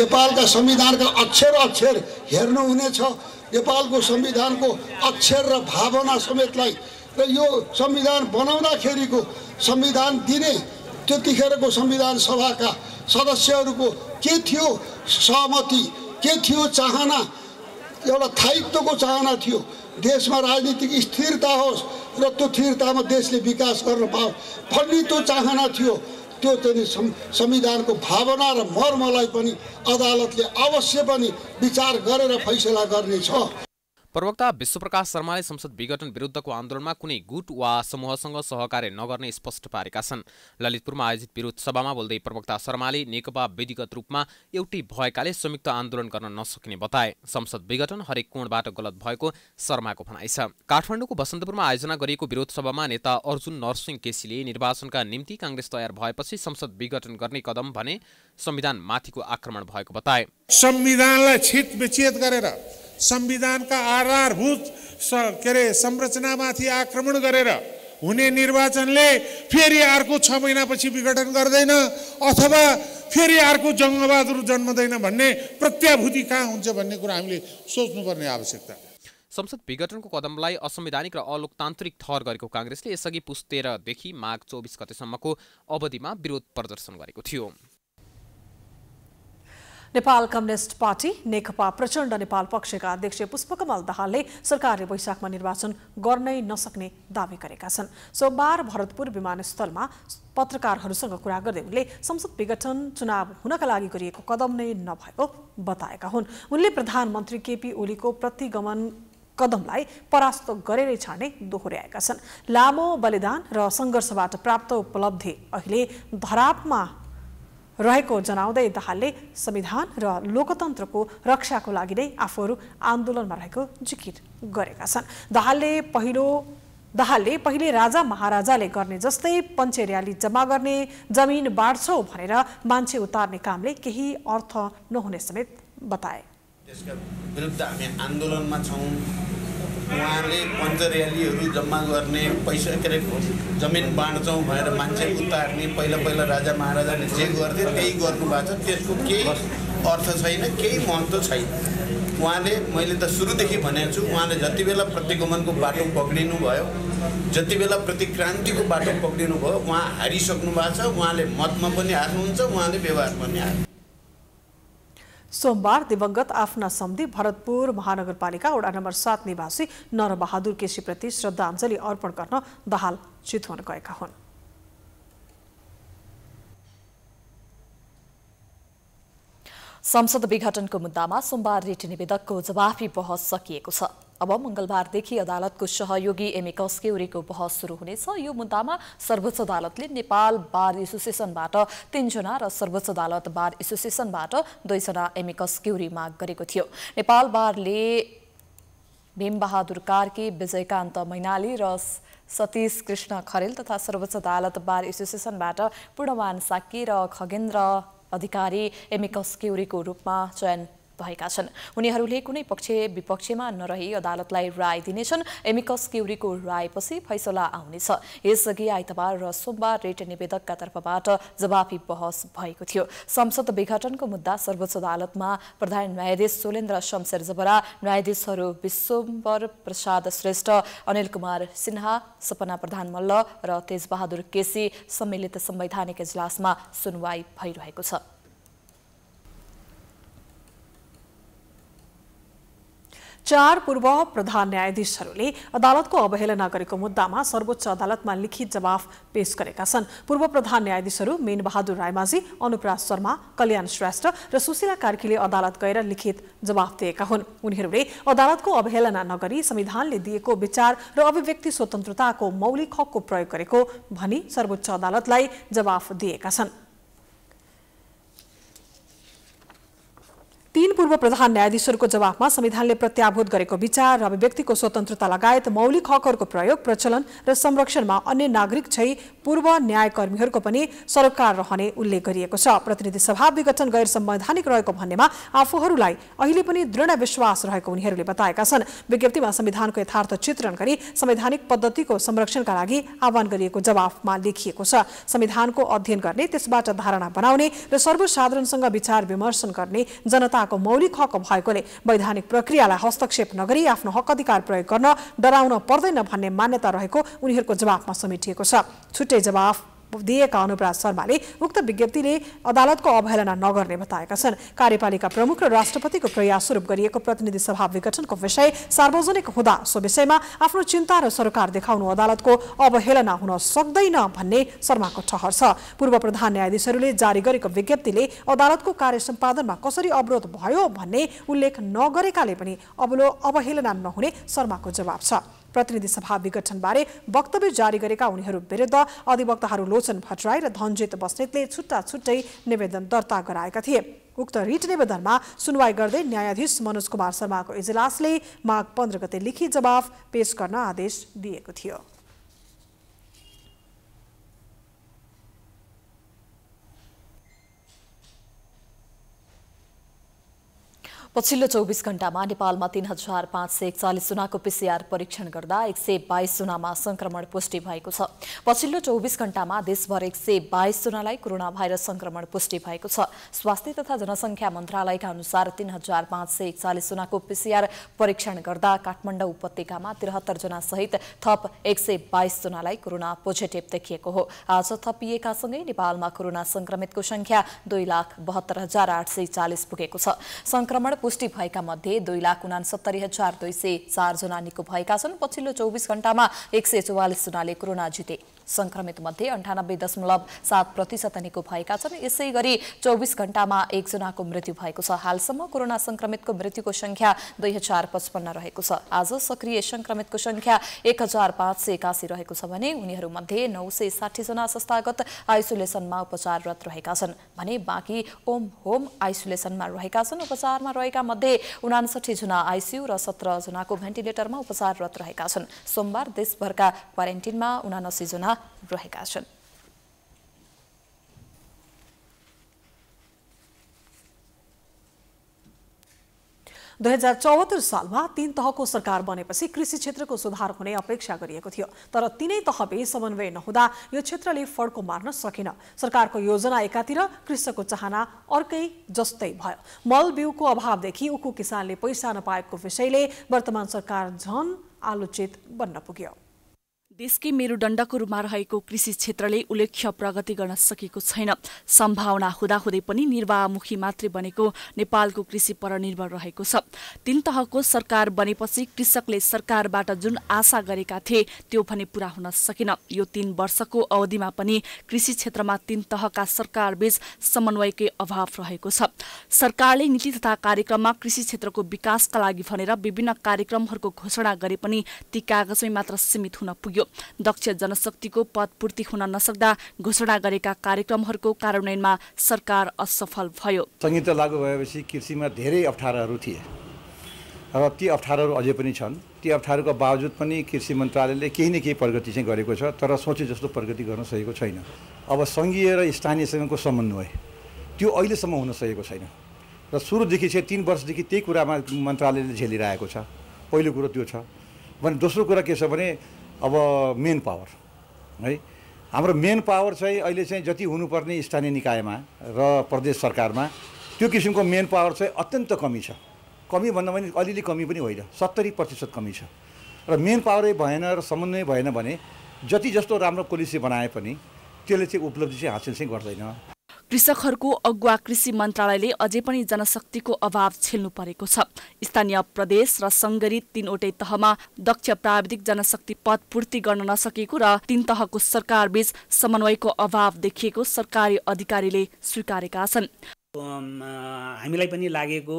M: नेपालका संविधानका अक्षर अक्षर हेर्नुहुनेछ नेपालको संविधानको अक्षर र भावना समेतलाई र यो संविधान बनाउँदाखेरिको संविधान दिने त्यतिखेरको संविधान सभाका सदस्यहरूको के थियो सहमति के थियो चाहना एउटा स्थायित्वको चाहना थियो। देशमा राजनीतिक स्थिरता होस् र त्यो स्थिरतामा देशले विकास गर्न पाओस् भन्ने त्यो चाहना थियो। त्यो चाहिँ संविधानको भावना र मर्मलाई पनि अदालतले अवश्य पनि विचार गरेर फैसला गर्नेछ।
D: प्रवक्ता विश्वप्रकाश शर्माले संसद विघटन विरुद्धको आन्दोलनमा कुनै गुट वा समूहसँग सहकार्य नगर्ने स्पष्ट पारेका छन्। ललितपुरमा आयोजित विरोध सभामा बोल्दै प्रवक्ता शर्माले नेकपा विधिगत रूपमा एउटै भएकाले संयुक्त आन्दोलन गर्न नसकिने बताए। संसद विघटन हरेक कोणबाट गलत भएको शर्माको भनाइ छ। काठमाडौँको बसन्तपुरमा आयोजना गरिएको विरोध सभामा नेता अर्जुन नरसिंह केसीले निर्वाचनका निम्ति काङ्ग्रेस तयार भएपछि संसद विघटन गर्ने कदम भने संविधानमाथिको आक्रमण भएको बताए।
N: संविधानलाई गरेर संविधानका आधारभूत के अरे संरचनामाथि आक्रमण गरेर हुने निर्वाचनले फेरि अर्को छ महिनापछि विघटन गर्दैन अथवा फेरि अर्को जङ्गबहादुर जन्मदैन भन्ने प्रत्याभूति कहाँ हुन्छ भन्ने कुरा हामीले सोच्नुपर्ने आवश्यकता।
D: संसद विघटनको कदमलाई असंवैधानिक र अलोकतान्त्रिक ठहर गरेको काङ्ग्रेसले यसअघि पुस तेह्रदेखि माघ चौबिस गतेसम्मको अवधिमा विरोध प्रदर्शन गरेको थियो।
B: नेपाल कम्युनिस्ट पार्टी नेकपा प्रचण्ड नेपाल पक्षका अध्यक्ष पुष्पकमल दाहालले सरकारले वैशाखमा निर्वाचन गर्नै नसक्ने दावी गरेका छन्। सोमबार भरतपुर विमानस्थलमा पत्रकारहरूसँग कुरा गर्दै उनले संसद विघटन चुनाव हुनका लागि गरिएको कदम नै नभएको बताएका हुन्। उनले प्रधानमन्त्री केपी ओलीको प्रतिगमन कदमलाई परास्त गरेरै छाड्ने दोहोर्याएका छन्। लामो बलिदान र सङ्घर्षबाट प्राप्त उपलब्धि अहिले धरापमा रहेको जनाउँदै दाहालले संविधान र लोकतन्त्रको रक्षाको लागि नै आफूहरू आन्दोलनमा रहेको जिकिर गरेका छन्। दाहालले पहिलो दाहालले पहिले राजा महाराजाले गर्ने जस्तै पञ्चे र्याली जम्मा गर्ने जमिन बाँड्छौ भनेर मान्छे उतार्ने कामले केही अर्थ नहुने समेत बताए।
O: त्यसका विरुद्ध हामी आन्दोलनमा छौँ। उहाँले पञ्चर्यालीहरू जम्मा गर्ने पैसा के अरे जमिन बाँड्छौँ भनेर मान्छे उतार्ने पहिला पहिला राजा महाराजाले जे गर्थे त्यही गर्नुभएको छ। त्यसको केही अर्थ छैन केही महत्त्व छैन। उहाँले मैले त सुरुदेखि भनेको छु उहाँले जति बेला प्रतिगमनको बाटो पक्रिनु भयो जति बेला प्रतिक्रान्तिको बाटो पक्रिनु भयो उहाँ हारिसक्नु भएको छ। उहाँले मतमा पनि हार्नुहुन्छ उहाँले व्यवहार पनि हार्नु
B: सोमबार दिवंगत आफ्ना सम्धि भरतपुर महानगरपालिका वडा नम्बर सात निवासी नरबहादुर केसीप्रति श्रद्धाञ्जली अर्पण गर्न दाहाल चितवन गएका हुन्।
A: संसद विघटनको मुद्दामा सोमबार रिट निवेदकको जवाफी बहस सकिएको छ। अब मंगलबारदेखि अदालतको सहयोगी एमिकस केउरीको बहस सुरु हुनेछ। यो मुद्दामा सर्वोच्च अदालतले नेपाल बार एसोसिएसनबाट तीनजना र सर्वोच्च अदालत बार एसोसिएसनबाट दुईजना एमिकस केउरी माग गरेको थियो। नेपाल बारले भीमबहादुर कार्की विजयकान्त मैनाली र सतीश कृष्ण खरेल तथा सर्वोच्च अदालत बार एसोसिएसनबाट पूर्णमान साकी र खगेन्द्र अधिकारी एमिकस केउरीको रूपमा चयन भएका छन्। उनीहरूले कुनै पक्ष विपक्षमा नरही अदालतलाई राय दिनेछन्। एमिकस क्युरीको रायपछि फैसला आउनेछ। यसअघि आइतबार र सोमबार रेट निवेदकका तर्फबाट जवाफी बहस भएको थियो। संसद विघटनको मुद्दा सर्वोच्च अदालतमा प्रधान न्यायाधीश सोलेन्द्र शमशेर जबरा न्यायाधीशहरू विश्वम्बर प्रसाद श्रेष्ठ अनिल कुमार सिन्हा सपना प्रधान मल्ल र तेजबहादुर केसी सम्मिलित संवैधानिक इजलासमा सुनवाई भइरहेको छ।
B: चार पूर्व प्रधान न्यायाधीशहरूले अदालतको अवहेलना गरेको मुद्दामा सर्वोच्च अदालतमा लिखित जवाफ पेश गरेका छन्। पूर्व प्रधान न्यायाधीशहरू मेनबहादुर रायमाझी अनुप्राज शर्मा कल्याण श्रेष्ठ र सुशीला कार्कीले अदालत गएर लिखित जवाफ दिएका हुन्। उनीहरूले अदालतको अवहेलना नगरी संविधानले दिएको विचार र अभिव्यक्ति स्वतन्त्रताको मौलिक हकको प्रयोग गरेको भनी सर्वोच्च अदालतलाई जवाफ दिएका छन्। तीन पूर्व प्रधान न्यायाधीशहरूको जवाफमा संविधानले प्रत्याभूत गरेको विचार र अभिव्यक्तिको स्वतन्त्रता लगायत मौलिक हकहरूको प्रयोग प्रचलन र संरक्षणमा अन्य नागरिक झै पूर्व न्यायकर्मीहरूको पनि सरोकार रहने उल्लेख गरिएको छ। प्रतिनिधि सभा विघटन गैर संवैधानिक रहेको भन्नेमा आफूहरूलाई अहिले पनि दृढ विश्वास रहेको उनीहरूले बताएका छन्। विज्ञप्तिमा संविधानको यथार्थ चित्रण गरी संवैधानिक पद्धतिको संरक्षणका लागि आह्वान गरिएको जवाफमा लेखिएको छ। संविधानको अध्ययन गर्ने त्यसबाट धारणा बनाउने र सर्वसाधारणसँग विचार विमर्शन गर्ने जनताको मौलिक हक भएकोले वैधानिक प्रक्रियालाई हस्तक्षेप नगरी आफ्नो हक अधिकार प्रयोग गर्न डराउन पर्दैन भन्ने मान्यता रहेको उनीहरूको जवाफमा समेटिएको छ। छुट्टै जवाफ दिएका अनुप्राज शर्माले उक्त विज्ञप्तिले अदालतको अवहेलना नगर्ने बताएका छन्। कार्यपालिका प्रमुख र राष्ट्रपतिको प्रयास स्वरूप गरिएको प्रतिनिधि सभा विघटनको विषय सार्वजनिक हुँदा सो विषयमा आफ्नो चिन्ता र सरकार देखाउनु अदालतको अवहेलना हुन सक्दैन भन्ने शर्माको ठहर छ। पूर्व प्रधान न्यायाधीशहरूले जारी गरेको विज्ञप्तिले अदालतको कार्य सम्पादनमा कसरी अवरोध भयो भन्ने उल्लेख नगरेकाले पनि अवलो अवहेलना नहुने शर्माको जवाब छ। प्रतिनिधि सभा विघटनबारे वक्तव्य जारी गरेका उनीहरू विरुद्ध अधिवक्ताहरू लोचन भट्टराई र धनजित बस्नेतले छुट्टा छुट्टै निवेदन दर्ता गराएका थिए। उक्त रिट निवेदनमा सुनवाई गर्दै न्यायाधीश मनोज कुमार शर्माको इजलासले माघ पन्ध्र गते लिखित जवाफ पेश गर्न आदेश दिएको थियो।
A: पछिल्लो चौबिस घण्टामा नेपालमा तीन हजार पाँच सय एकचालिस जनाको पिसिआर परीक्षण गर्दा एक सय बाइस जनामा संक्रमण पुष्टि भएको छ। पछिल्लो चौबिस घण्टामा देशभर एक सय बाइस जनालाई कोरोना भाइरस संक्रमण पुष्टि भएको छ। स्वास्थ्य तथा जनसङ्ख्या मन्त्रालयका अनुसार तीन हजार पाँच सय एकचालिस जनाको पिसिआर परीक्षण गर्दा काठमाडौँ उपत्यकामा त्रिहत्तर जना सहित थप एक सय बाइस जनालाई कोरोना पोजिटिभ देखिएको हो। आज थपिएकासँगै नेपालमा कोरोना संक्रमितको संख्या दुई लाख बहत्तर हजार आठ सय चालिस पुगेको छ। संक्रमण पुष्टि भएका मध्ये दुई लाख उनासत्तरी हजार दुई सय चारजना निको भएका छन्। पछिल्लो चौबिस घण्टामा एक सय चौवालिस जनाले कोरोना जिते। संक्रमित मध्ये अन्ठानब्बे दशमलव सात प्रतिशत निको भएका छन्। यसै गरी चौबिस घण्टामा एकजनाको मृत्यु भएको छ। हालसम्म कोरोना संक्रमितको मृत्युको संख्या दुई हजार पचपन्न रहेको छ। आज सक्रिय संक्रमितको संख्या एक हजार पाँच सय एकासी रहेको छ भने उनीहरूमध्ये नौ सय जना संस्थागत आइसोलेसनमा उपचाररत रहेका छन्। भने बाँकी ओम होम आइसोलेसनमा रहेका छन्। उपचारमा रहेका मध्ये उनासठी जना आइसियू र सत्र जनाको भेन्टिलेटरमा उपचाररत रहेका छन्। सोमबार देशभरका क्वारेन्टिनमा उनासी जना रहेका छन्।
B: दुई हजार चौहत्तर सालमा तीन तहको सरकार बनेपछि कृषि क्षेत्रको सुधार हुने अपेक्षा गरिएको थियो तर तिनै तहबीच समन्वय नहुँदा यो क्षेत्रले फड्को मार्न सकेन। सरकारको योजना एकातिर कृषकको चाहना अर्कै जस्तै भयो। मल बिउको अभावदेखि उखु किसानले पैसा नपाएको विषयले वर्तमान सरकार झन आलोचित बन्न पुग्यो।
P: देशकै मेरुदण्डको रूपमा रहेको कृषि क्षेत्रले उल्लेख्य प्रगति गर्न सकेको छैन। सम्भावना हुँदाहुँदै पनि निर्वाहमुखी मात्रै बनेको नेपालको कृषि परनिर्भर रहेको छ। तीन तहको सरकार बनेपछि कृषकले सरकारबाट जुन आशा गरेका थिए त्यो भने पूरा हुन सकेन। यो तीन वर्षको अवधिमा पनि कृषि क्षेत्रमा तीन तहका सरकारबीच समन्वयकै अभाव रहेको छ। सरकारले नीति तथा कार्यक्रममा कृषि क्षेत्रको विकासका लागि भनेर विभिन्न कार्यक्रमहरूको घोषणा गरे पनि ती कागजमै मात्र सीमित हुन पुग्यो। दक्ष जनशक्तिको पदपूर्ति हुन नसक्दा घोषणा गरेका कार्यक्रमहरूको कार्यान्वयनमा सरकार असफल भयो।
Q: संहिता लागू भएपछि कृषिमा धेरै अप्ठ्याराहरू थिए। र ती अप्ठ्याराहरू अझै पनि छन्। ती अप्ठ्यारोको बावजुद पनि कृषि मन्त्रालयले केही न केही प्रगति चाहिँ गरेको छ तर सोचे जस्तो प्रगति गर्न सकेको छैन। अब सङ्घीय र स्थानीयसँगको समन्वय त्यो अहिलेसम्म हुन सकेको छैन। र सुरुदेखि चाहिँ तिन वर्षदेखि त्यही कुरामा मन्त्रालयले झेलिरहेको छ। पहिलो कुरो त्यो छ। भने दोस्रो कुरा के छ भने अब मेन पावर है? हाम्रो मेन पावर चाहिँ अहिले चाहिँ जति हुनुपर्ने स्थानीय निकायमा र प्रदेश सरकारमा त्यो किसिमको मेन पावर चाहिँ अत्यन्त कमी छ। कमी भन्दा पनि अलिअलि कमी पनि होइन सत्तरी प्रतिशत कमी छ। र मेन पावरै भएन र समन्वय भएन भने जति जस्तो राम्रो पोलिसी बनाए पनि त्यसले चाहिँ उपलब्धि चाहिँ हासिल चाहिँ गर्दैन।
P: कृषकहरूको अगुवा कृषि मन्त्रालयले अझै पनि जनशक्तिको अभाव झेल्नु परेको छ। स्थानीय प्रदेश र सङ्गरित तीनवटै तहमा दक्ष प्राविधिक जनशक्ति पद पूर्ति गर्न नसकेको र तीन तहको सरकारबीच समन्वयको अभाव देखिएको सरकारी अधिकारीले स्वीकारेका छन्।
R: हामीलाई पनि लागेको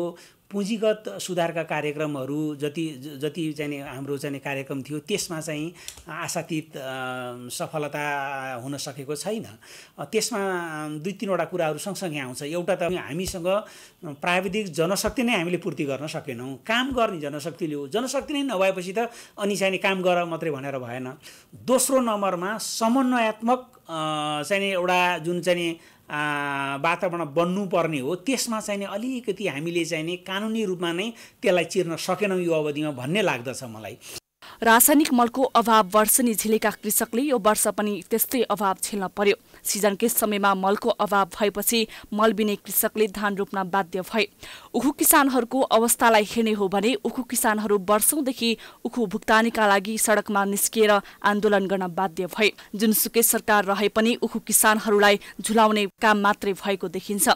R: पुँजीगत सुधारका कार्यक्रमहरू जति जति चाहिँ हाम्रो चाहिँ कार्यक्रम थियो त्यसमा चाहिँ आशातीत सफलता हुन सकेको छैन। त्यसमा दुई तिनवटा कुराहरू सँगसँगै आउँछ। एउटा त हामीसँग प्राविधिक जनशक्ति नै हामीले पूर्ति गर्न सकेनौँ। काम गर्ने जनशक्ति लियो। जनशक्ति नै नभएपछि त अनि चाहिँ काम गर मात्रै भनेर भएन। दोस्रो नम्बरमा समन्वयात्मक चाहिँ एउटा जुन चाहिँ वातावरण बन्नुपर्ने हो। त्यसमा चाहिँ अलिकति हामीले चाहिँ नि कानुनी रूपमा नै त्यसलाई चिर्न सकेनौँ यो अवधिमा भन्ने लाग्दछ मलाई।
P: रासायनिक मलको अभाव वर्षनी झेलेका कृषकले यो वर्ष पनि त्यस्तै अभाव झेल्न पर्यो। सिजनकै समयमा मलको अभाव भएपछि मल बिने कृषकले धान रोप्न बाध्य भए। उखु किसानहरूको अवस्थालाई हेर्ने हो भने उखु किसानहरू वर्षौंदेखि उखु भुक्तानीका लागि सड़कमा निस्किएर आन्दोलन गर्न बाध्य भए। जुनसुकै सरकार रहे पनि उखु किसानहरूलाई झुलाउने काम मात्रै भएको देखिन्छ।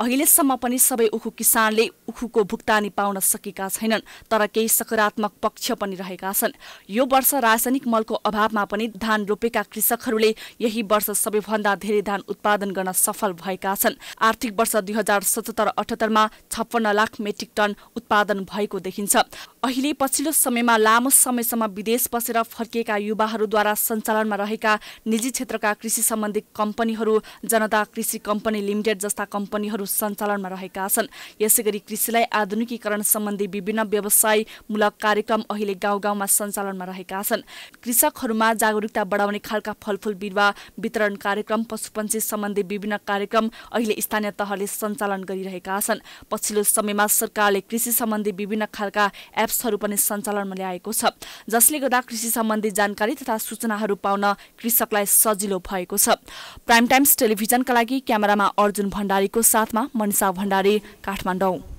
P: अहिलेसम्म पनि सबै उखु किसानले उखुको भुक्तानी पाउन सकेका छैनन् तर केही सकारात्मक पक्ष पनि रहेका छन्। यो वर्ष रासायनिक मलको अभावमा पनि धान रोपेका कृषकहरूले यही वर्ष सबैभन्दा धेरै धान उत्पादन गर्न सफल भएका छन्। आर्थिक वर्ष दुई हजार सतहत्तर अठहत्तरमा छप्पन्न लाख मेट्रिक टन उत्पादन भएको देखिन्छ। अहिले पछिल्लो समयमा लामो समयसम्म विदेश बसेर फर्किएका युवाहरूद्वारा सञ्चालनमा रहेका निजी क्षेत्रका कृषि सम्बन्धी कम्पनीहरू जनता कृषि कम्पनी लिमिटेड जस्ता कम्पनीहरू सञ्चालनमा रहेका छन्। यसै गरी कृषिलाई आधुनिकीकरण सम्बन्धी विभिन्न व्यवसायमूलक कार्यक्रम अहिले गाउँ गाउँमा सञ्चालनमा रहेका छन्। कृषकहरूमा जागरूकता बढाउने खालका फलफूल बिरुवा वितरण कार्यक्रम पशुपन्छी सम्बन्धी विभिन्न कार्यक्रम अहिले स्थानीय तहले सञ्चालन गरिरहेका छन्। पछिल्लो समयमा सरकारले कृषि सम्बन्धी विभिन्न खालका एप्सहरू पनि सञ्चालनमा ल्याएको छ जसले गर्दा कृषि सम्बन्धी जानकारी तथा सूचनाहरू पाउन कृषकलाई सजिलो भएको छ। प्राइम टाइम्स टेलिभिजनका लागि क्यामेरामा अर्जुन भण्डारीको साथमा मनिषा भण्डारी काठमाडौँ।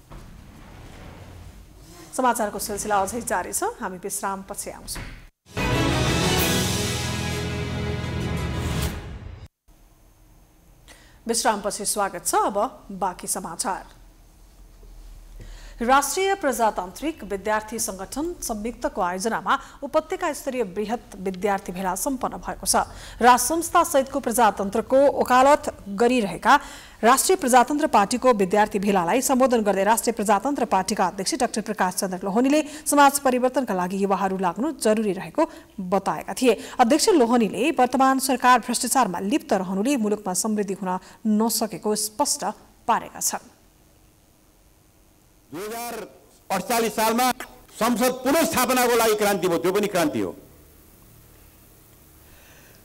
B: समाचारको सिलसिला अझै जारी छ। हामी विश्राम पछि आउँछौँ। विश्रामपछि स्वागत छ। अब बाँकी समाचार। राष्ट्रिय प्रजातान्त्रिक विद्यार्थी संगठन संयुक्तको आयोजनामा उपत्यका स्तरीय वृहत विद्यार्थी भेला सम्पन्न भएको छ। राज संस्था सहितको प्रजातन्त्रको ओकालत गरिरहेका राष्ट्रिय प्रजातन्त्र पार्टीको विद्यार्थी भेलालाई सम्बोधन गर्दै राष्ट्रिय प्रजातन्त्र पार्टीका अध्यक्ष डाक्टर प्रकाश चन्द्र लोहनीले समाज परिवर्तनका लागि युवाहरू लाग्नु जरुरी रहेको बताएका थिए। अध्यक्ष लोहनीले वर्तमान सरकार भ्रष्टाचारमा लिप्त रहनुले मुलुकमा समृद्धि हुन नसकेको स्पष्ट पारेका छन्।
S: संसद पुनस्थापनाको लागि क्रान्ति भयो। त्यो पनि क्रान्ति हो।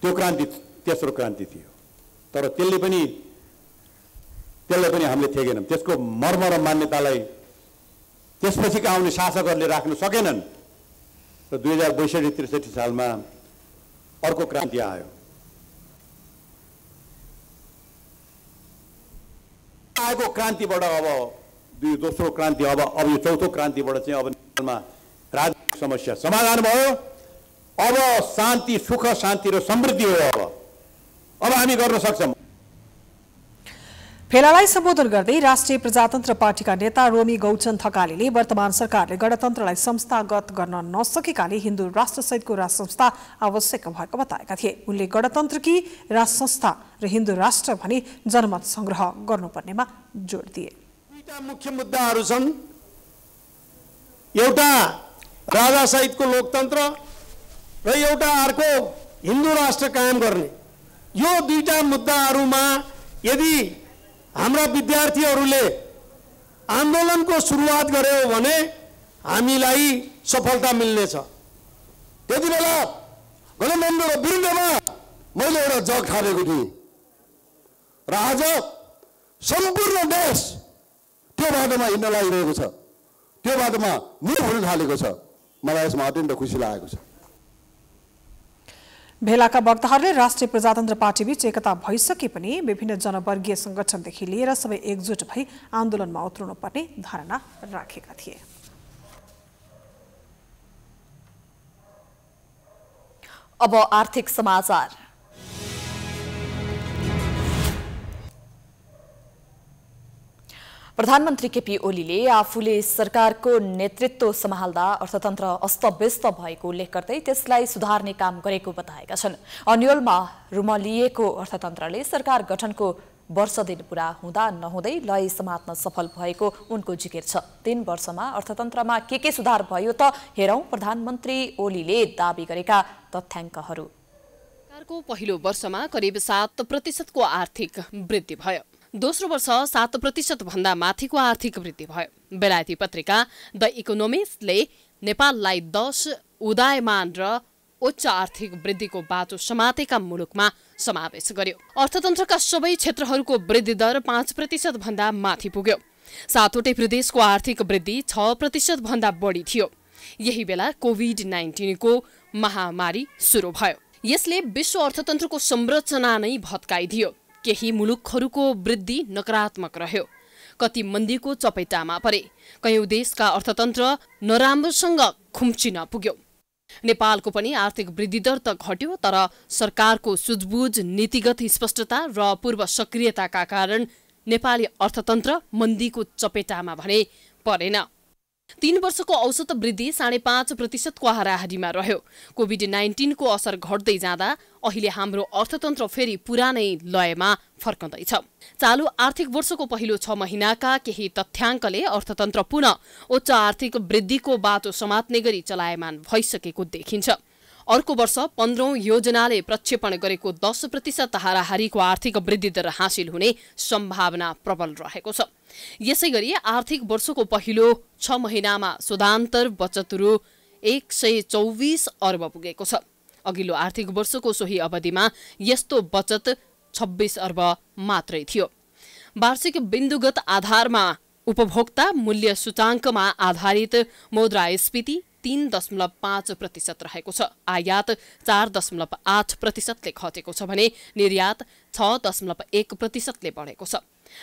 S: त्यो क्रान्ति तेस्रो क्रान्ति थियो। तर त्यसले पनि त्यसलाई पनि हामीले थेगेनौँ त्यसको मर्म र मान्यतालाई त्यसपछिका आउने शासकहरूले राख्न सकेनन्। र दुई हजार बैसठी त्रिसठी सालमा अर्को क्रान्ति आयो। आएको क्रान्तिबाट अब दुई दोस्रो क्रान्ति अब अब यो चौथो क्रान्तिबाट चाहिँ अब नेपालमा राजनीतिक समस्या समाधान भयो। अब शान्ति सुख शान्ति र समृद्धि हो अब। अब हामी गर्न सक्छौँ।
B: भेलालाई सम्बोधन गर्दै राष्ट्रिय प्रजातन्त्र पार्टीका नेता रोमी गौचन थकालीले वर्तमान सरकारले गणतन्त्रलाई संस्थागत गर्न नसकेकाले हिन्दू राष्ट्रसहितको राष्ट्र संस्था आवश्यक भएको बताएका थिए। उनले गणतन्त्रकी राष्ट्र संस्था र हिन्दू राष्ट्र भनी जनमत संग्रह गर्नुपर्नेमा जोड दिए।
T: मुख्य मुद्दाहरू छन्। एउटा राजासहितको लोकतन्त्र र एउटा अर्को हिन्दू राष्ट्र कायम गर्ने। यो दुईटा मुद्दाहरूमा यदि हाम्रा विद्यार्थीहरूले आन्दोलनको सुरुवात गर्यो भने हामीलाई सफलता मिल्नेछ। त्यति बेला गणतन्त्रको विरुद्धमा मैले एउटा जग ठानेको थिएँ। र आज सम्पूर्ण देश त्यो बाटोमा हिँड्न लागिरहेको छ। त्यो बाटोमा मुख हुन थालेको छ। मलाई यसमा अत्यन्त खुसी लागेको छ।
B: भेलाका वक्ताहरूले राष्ट्रिय प्रजातन्त्र पार्टीबीच एकता भइसके पनि विभिन्न जनवर्गीय संगठनदेखि लिएर सबै एकजुट भई आन्दोलनमा उत्रिनु पर्ने धारणा राखेका थिए।
A: अब आर्थिक समाचार। प्रधानमन्त्री केपी ओलीले आफूले सरकारको नेतृत्व सम्हाल्दा अर्थतन्त्र अस्तव्यस्त भएको उल्लेख गर्दै त्यसलाई सुधार्ने काम गरेको बताएका छन्। अन्यलमा रुमलिएको अर्थतन्त्रले सरकार गठनको वर्ष दिन पुरा हुँदा नहुँदै लय समात्न सफल भएको उनको जिकिर छ। तीन वर्षमा अर्थतन्त्रमा के के सुधार भयो त हेरौँ प्रधानमन्त्री ओलीले दावी गरेका तथ्याङ्कहरू।
H: सरकारको पहिलो वर्षमा करिब सात प्रतिशतको आर्थिक वृद्धि भयो। दोस्रो वर्ष सात प्रतिशत भन्दा माथिको आर्थिक वृद्धि भयो। बेलायती पत्रिका द इकोनोमिस्टले नेपाललाई दश उदयमान र उच्च आर्थिक वृद्धिको बाटो समातेका मुलुकमा समावेश गर्यो। अर्थतन्त्रका सबै क्षेत्रहरूको वृद्धि दर पाँच प्रतिशत भन्दा माथि पुग्यो। सातवटै प्रदेशको आर्थिक वृद्धि छ प्रतिशत भन्दा बढी थियो। यही बेला कोभिड नाइन्टिनको महामारी सुरु भयो। यसले विश्व अर्थतन्त्रको संरचना नै भत्काइदियो। केही मुलुकहरूको वृद्धि नकारात्मक रह्यो। कति मन्दीको चपेटामा परे। कयौं देशका अर्थतन्त्र नराम्रोसँग खुम्चिन पुग्यो। नेपालको पनि आर्थिक वृद्धि दर त घट्यो तर सरकारको सुझबुझ नीतिगत स्पष्टता र पूर्व सक्रियताका कारण नेपाली अर्थतन्त्र मन्दीको चपेटामा भने परेन। तीन वर्षको औसत वृद्धि साढे पाँच प्रतिशतको हाराहारीमा रह्यो। कोभिड नाइन्टिनको असर घट्दै जाँदा अहिले हाम्रो अर्थतन्त्र फेरि पुरानै लयमा फर्कँदैछ। चालु आर्थिक वर्षको पहिलो छ महिनाका केही तथ्याङ्कले अर्थतन्त्र पुनः उच्च आर्थिक वृद्धिको बाटो समात्ने गरी चलायमान भइसकेको देखिन्छ। अर्को वर्ष पन्ध्रौं योजनाले प्रक्षेपण गरेको दस प्रतिशत हाराहारीको आर्थिक वृद्धि दर हासिल हुने सम्भावना प्रबल रहेको छ। यसै गरी आर्थिक वर्षको पहिलो छ महिनामा सुधान्तर बचत रु एक सय चौबिस अर्ब पुगेको छ। अघिल्लो आर्थिक वर्षको सोही अवधिमा यस्तो बचत छब्बिस अर्ब मात्रै थियो। वार्षिक बिन्दुगत आधारमा उपभोक्ता मूल्य सूचाङ्कमा आधारित मुद्रास्फीति तीन दशमलव पाँच प्रतिशत रहेको छ। आयात चार दशमलव आठ प्रतिशतले घटेको छ भने निर्यात छ दशमलव एक प्रतिशतले बढेको छ।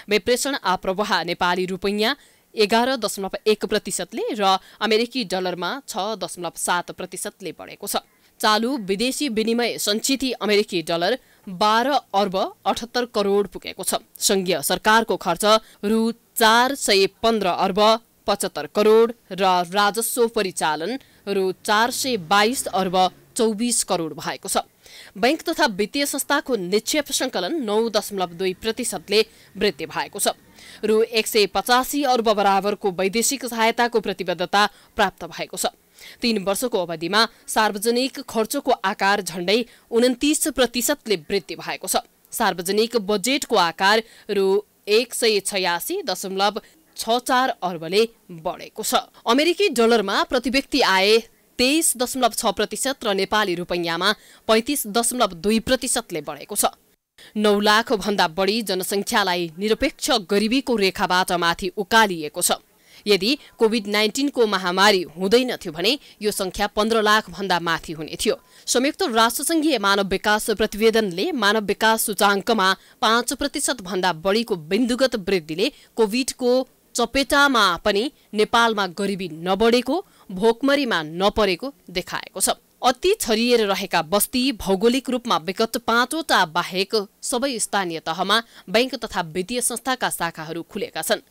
H: विप्रेषण आप्रवाह नेपाली रुपैयाँ एघार दशमलव एक प्रतिशतले र अमेरिकी डलरमा छ दशमलव सात प्रतिशतले बढेको छ। चालु विदेशी विनिमय सञ्चित अमेरिकी डलर बाह्र अर्ब अठहत्तर करोड पुगेको छ। संघीय सरकारको खर्च रु चार सय पन्ध्र अर्ब पचहत्तर करोड र राजस्व परिचालन रु चार सय बाइस अर्ब चौबिस करोड भएको छ। बैंक तथा वित्तीय संस्थाको निक्षेप सङ्कलन नौ दशमलव दुई प्रतिशतले वृद्धि भएको छ। रु एक सय पचासी अर्ब बराबरको वैदेशिक सहायताको प्रतिबद्धता प्राप्त भएको छ। तीन वर्षको अवधिमा सार्वजनिक खर्चको आकार झण्डै उन्तिस प्रतिशतले वृद्धि भएको छ। सार्वजनिक बजेटको आकार रु एक सय छयासी दशमलव छ चार अर्बले बढेको छ। अमेरिकी डलरमा प्रति व्यक्ति आए तेइस दशमलव छ प्रतिशत र नेपाली रुपैयाँमा पैँतिस दशमलव दुई प्रतिशतले बढेको छ। नौ लाख भन्दा बढी जनसङ्ख्यालाई निरपेक्ष गरिबीको रेखाबाट माथि उकालिएको छ। यदि कोभिड नाइन्टिनको महामारी हुँदैनथ्यो भने यो संख्या पन्ध्र लाख भन्दा माथि हुने थियो। संयुक्त राष्ट्रसङ्घीय मानव विकास प्रतिवेदनले मानव विकास सूचाङ्कमा पाँच प्रतिशत भन्दा बढीको बिन्दुगत वृद्धिले कोभिडको चपेटामा पनि नेपालमा गरिबी नबढेको भोकमरीमा नपरेको देखाएको छ। अति छरिएर रहेका बस्ती भौगोलिक रूपमा विगत पाँचवटा बाहेक सबै स्थानीय तहमा बैंक तथा वित्तीय संस्थाका शाखाहरू खुलेका छन्।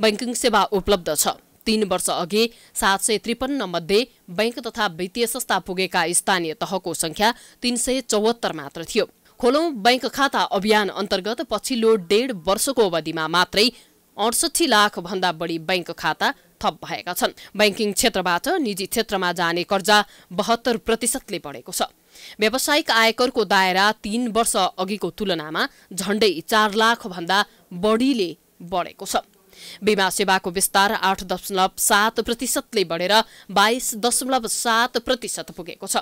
H: ब्याङ्किङ सेवा उपलब्ध छ। तीन वर्ष अघि सात सय त्रिपन्न मध्ये बैंक तथा वित्तीय संस्था पुगेका स्थानीय तहको संख्या तीन सय चौहत्तर मात्र थियो। खोलौं बैंक खाता अभियान अन्तर्गत पछिल्लो डेढ वर्षको अवधिमा मात्रै अडसठी लाख भन्दा बढी बैंक खाता थप भएका छन्। ब्याङ्किङ क्षेत्रबाट निजी क्षेत्रमा जाने कर्जा बहत्तर प्रतिशतले बढेको छ। व्यावसायिक आयकरको दायरा तीन वर्ष अघिको तुलनामा झण्डै चार लाख भन्दा बढीले बढेको छ। बिमा सेवाको विस्तार आठ दशमलव सात प्रतिशतले बढेर बाइस दशमलव सात प्रतिशत पुगेको छ।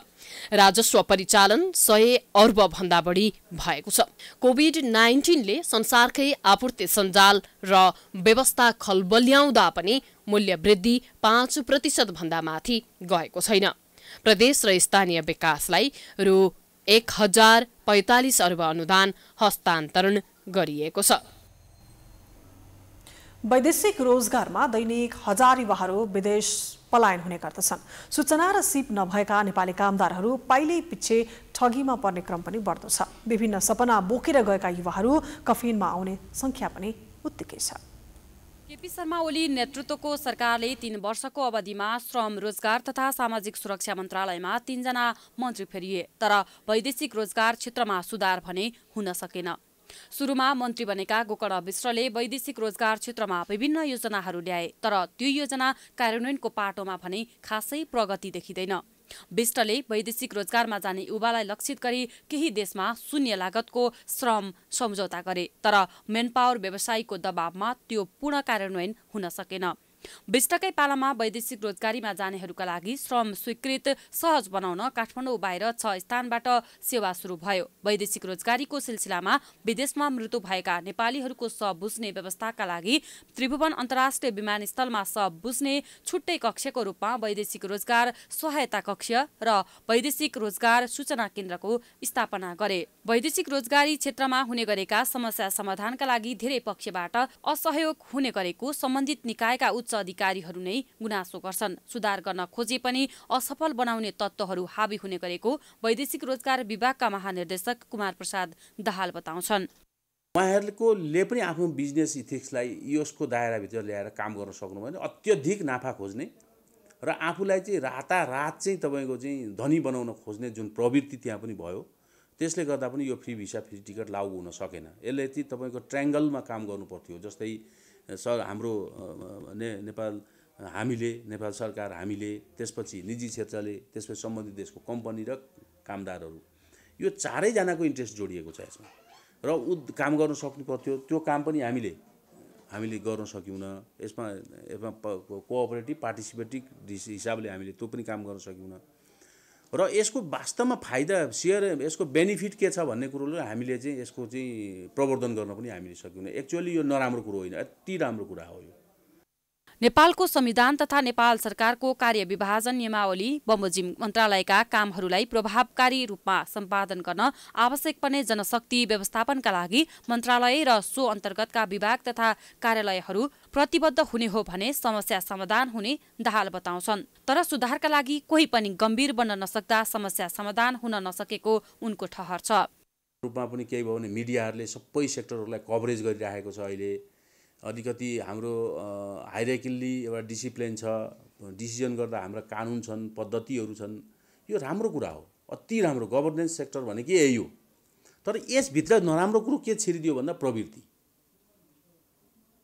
H: राजस्व परिचालन सय अर्ब भन्दा बढी भएको छ। कोभिड नाइन्टिनले संसारकै आपूर्ति सञ्जाल र व्यवस्था खलबल्याउँदा पनि मूल्य वृद्धि पाँच प्रतिशत भन्दा माथि गएको छैन। प्रदेश र स्थानीय विकासलाई रु एक हजार पैँतालिस अर्ब अनुदान हस्तान्तरण गरिएको छ।
B: वैदेशिक रोजगारमा दैनिक हजार युवाहरू विदेश पलायन हुने गर्दछन्। सूचना र सिप नभएका नेपाली कामदारहरू पाइलै पछि ठगीमा पर्ने क्रम पनि बढ्दो छ विभिन्न सपना बोकेर गएका युवाहरू कफिनमा आउने सङ्ख्या पनि उत्तिकै छ।
E: केपी शर्मा ओली नेतृत्वको सरकारले तीन वर्षको अवधिमा श्रम रोजगार तथा सामाजिक सुरक्षा मन्त्रालयमा तीनजना मन्त्री फेरिए तर वैदेशिक रोजगार क्षेत्रमा सुधार भने हुन सकेन। सुरुमा मन्त्री बनेका गोकर्ण विश्वले वैदेशिक रोजगार क्षेत्रमा विभिन्न योजनाहरू ल्याए तर त्यो योजना कार्यान्वयनको पाटोमा भने खासै प्रगति देखिँदैन। विष्टले वैदेशिक रोजगारमा जाने युवालाई लक्षित गरी केही देशमा शून्य लागतको श्रम सम्झौता गरे तर मेनपावर व्यवसायीको दबावमा त्यो पूर्ण कार्यान्वयन हुन सकेन। विष्टकै पालामा वैदेशिक रोजगारीमा जानेहरूका लागि श्रम स्वीकृत सहज बनाउन काठमाडौँ बाहिर छ स्थानबाट सेवा सुरु भयो। वैदेशिक रोजगारीको सिलसिलामा विदेशमा मृत्यु भएका नेपालीहरूको शव बुझ्ने व्यवस्थाका लागि त्रिभुवन अन्तर्राष्ट्रिय विमानस्थलमा शव बुझ्ने छुट्टै कक्षको रूपमा वैदेशिक रोजगार सहायता कक्ष र वैदेशिक रोजगार सूचना केन्द्रको स्थापना गरे। वैदेशिक रोजगारी क्षेत्रमा हुने गरेका समस्या समाधानका लागि धेरै पक्षबाट असहयोग हुने गरेको सम्बन्धित निकायका उच्च अधिकारीहरू नै गुनासो गर्छन्। सुधार गर्न खोजे पनि असफल बनाउने तत्त्वहरू हावी हुने गरेको वैदेशिक रोजगार विभागका महानिर्देशक कुमार प्रसाद दाहाल बताउँछन्।
U: उहाँहरूको पनि आफ्नो बिजनेस इथिक्सलाई यसको दायराभित्र ल्याएर काम गर्न सक्नुभयो भने अत्यधिक नाफा खोज्ने र आफूलाई चाहिँ रातारात चाहिँ तपाईँको चाहिँ धनी बनाउन खोज्ने जुन प्रवृत्ति त्यहाँ पनि भयो त्यसले गर्दा पनि यो फ्री भिसा फ्री टिकट लागु हुन सकेन। यसले चाहिँ तपाईँको ट्रायङ्गलमा काम गर्नु पर्थ्यो जस्तै सर हाम्रो ने नेपाल हामीले नेपाल सरकार हामीले त्यसपछि निजी क्षेत्रले त्यसपछि सम्बन्धित देशको कम्पनी र कामदारहरू यो चारैजनाको इन्ट्रेस्ट जोडिएको छ यसमा। र उ काम गर्न सक्नु पर्थ्यो त्यो काम पनि हामीले हामीले गर्न सक्यौँ यसमा यसमा कोअपरेटिभ पार्टिसिपेटिभ हिसाबले हामीले त्यो पनि काम गर्न सक्यौँ र यसको वास्तवमा फाइदा सेयर यसको बेनिफिट के छ भन्ने कुरोले हामीले चाहिँ यसको चाहिँ प्रवर्धन गर्न पनि हामीले सक्यौँ एक्चुअली यो नराम्रो कुरो होइन यति राम्रो कुरा हो यो।
E: नेपालको संविधान तथा नेपाल सरकारको कार्य विभाजन नियमावली बमोजिम मन्त्रालयका कामहरूलाई प्रभावकारी रूपमा सम्पादन गर्न आवश्यक पर्ने जनशक्ति व्यवस्थापनका लागि मन्त्रालय र सो अन्तर्गतका विभाग तथा कार्यालयहरू प्रतिबद्ध हुने हो भने समस्या समाधान हुने दाहाल बताउँछन्। तर सुधारका लागि कोही पनि गम्भीर बन्न नसक्दा समस्या समाधान हुन नसकेको उनको ठहर छ।
U: रूपमा पनि केही भयो भने मिडियाहरूले सबै सेक्टरहरूलाई कभरेज गरिराखेको छ अहिले। अलिकति हाम्रो हाइरेकिल्ली एउटा डिसिप्लिन छ डिसिजन गर्दा हाम्रा कानुन छन् पद्धतिहरू छन् यो राम्रो कुरा हो। अति राम्रो गभर्नेन्स सेक्टर भनेकै यही हो। तर यसभित्र नराम्रो कुरो के छिरिदियो भन्दा प्रवृत्ति।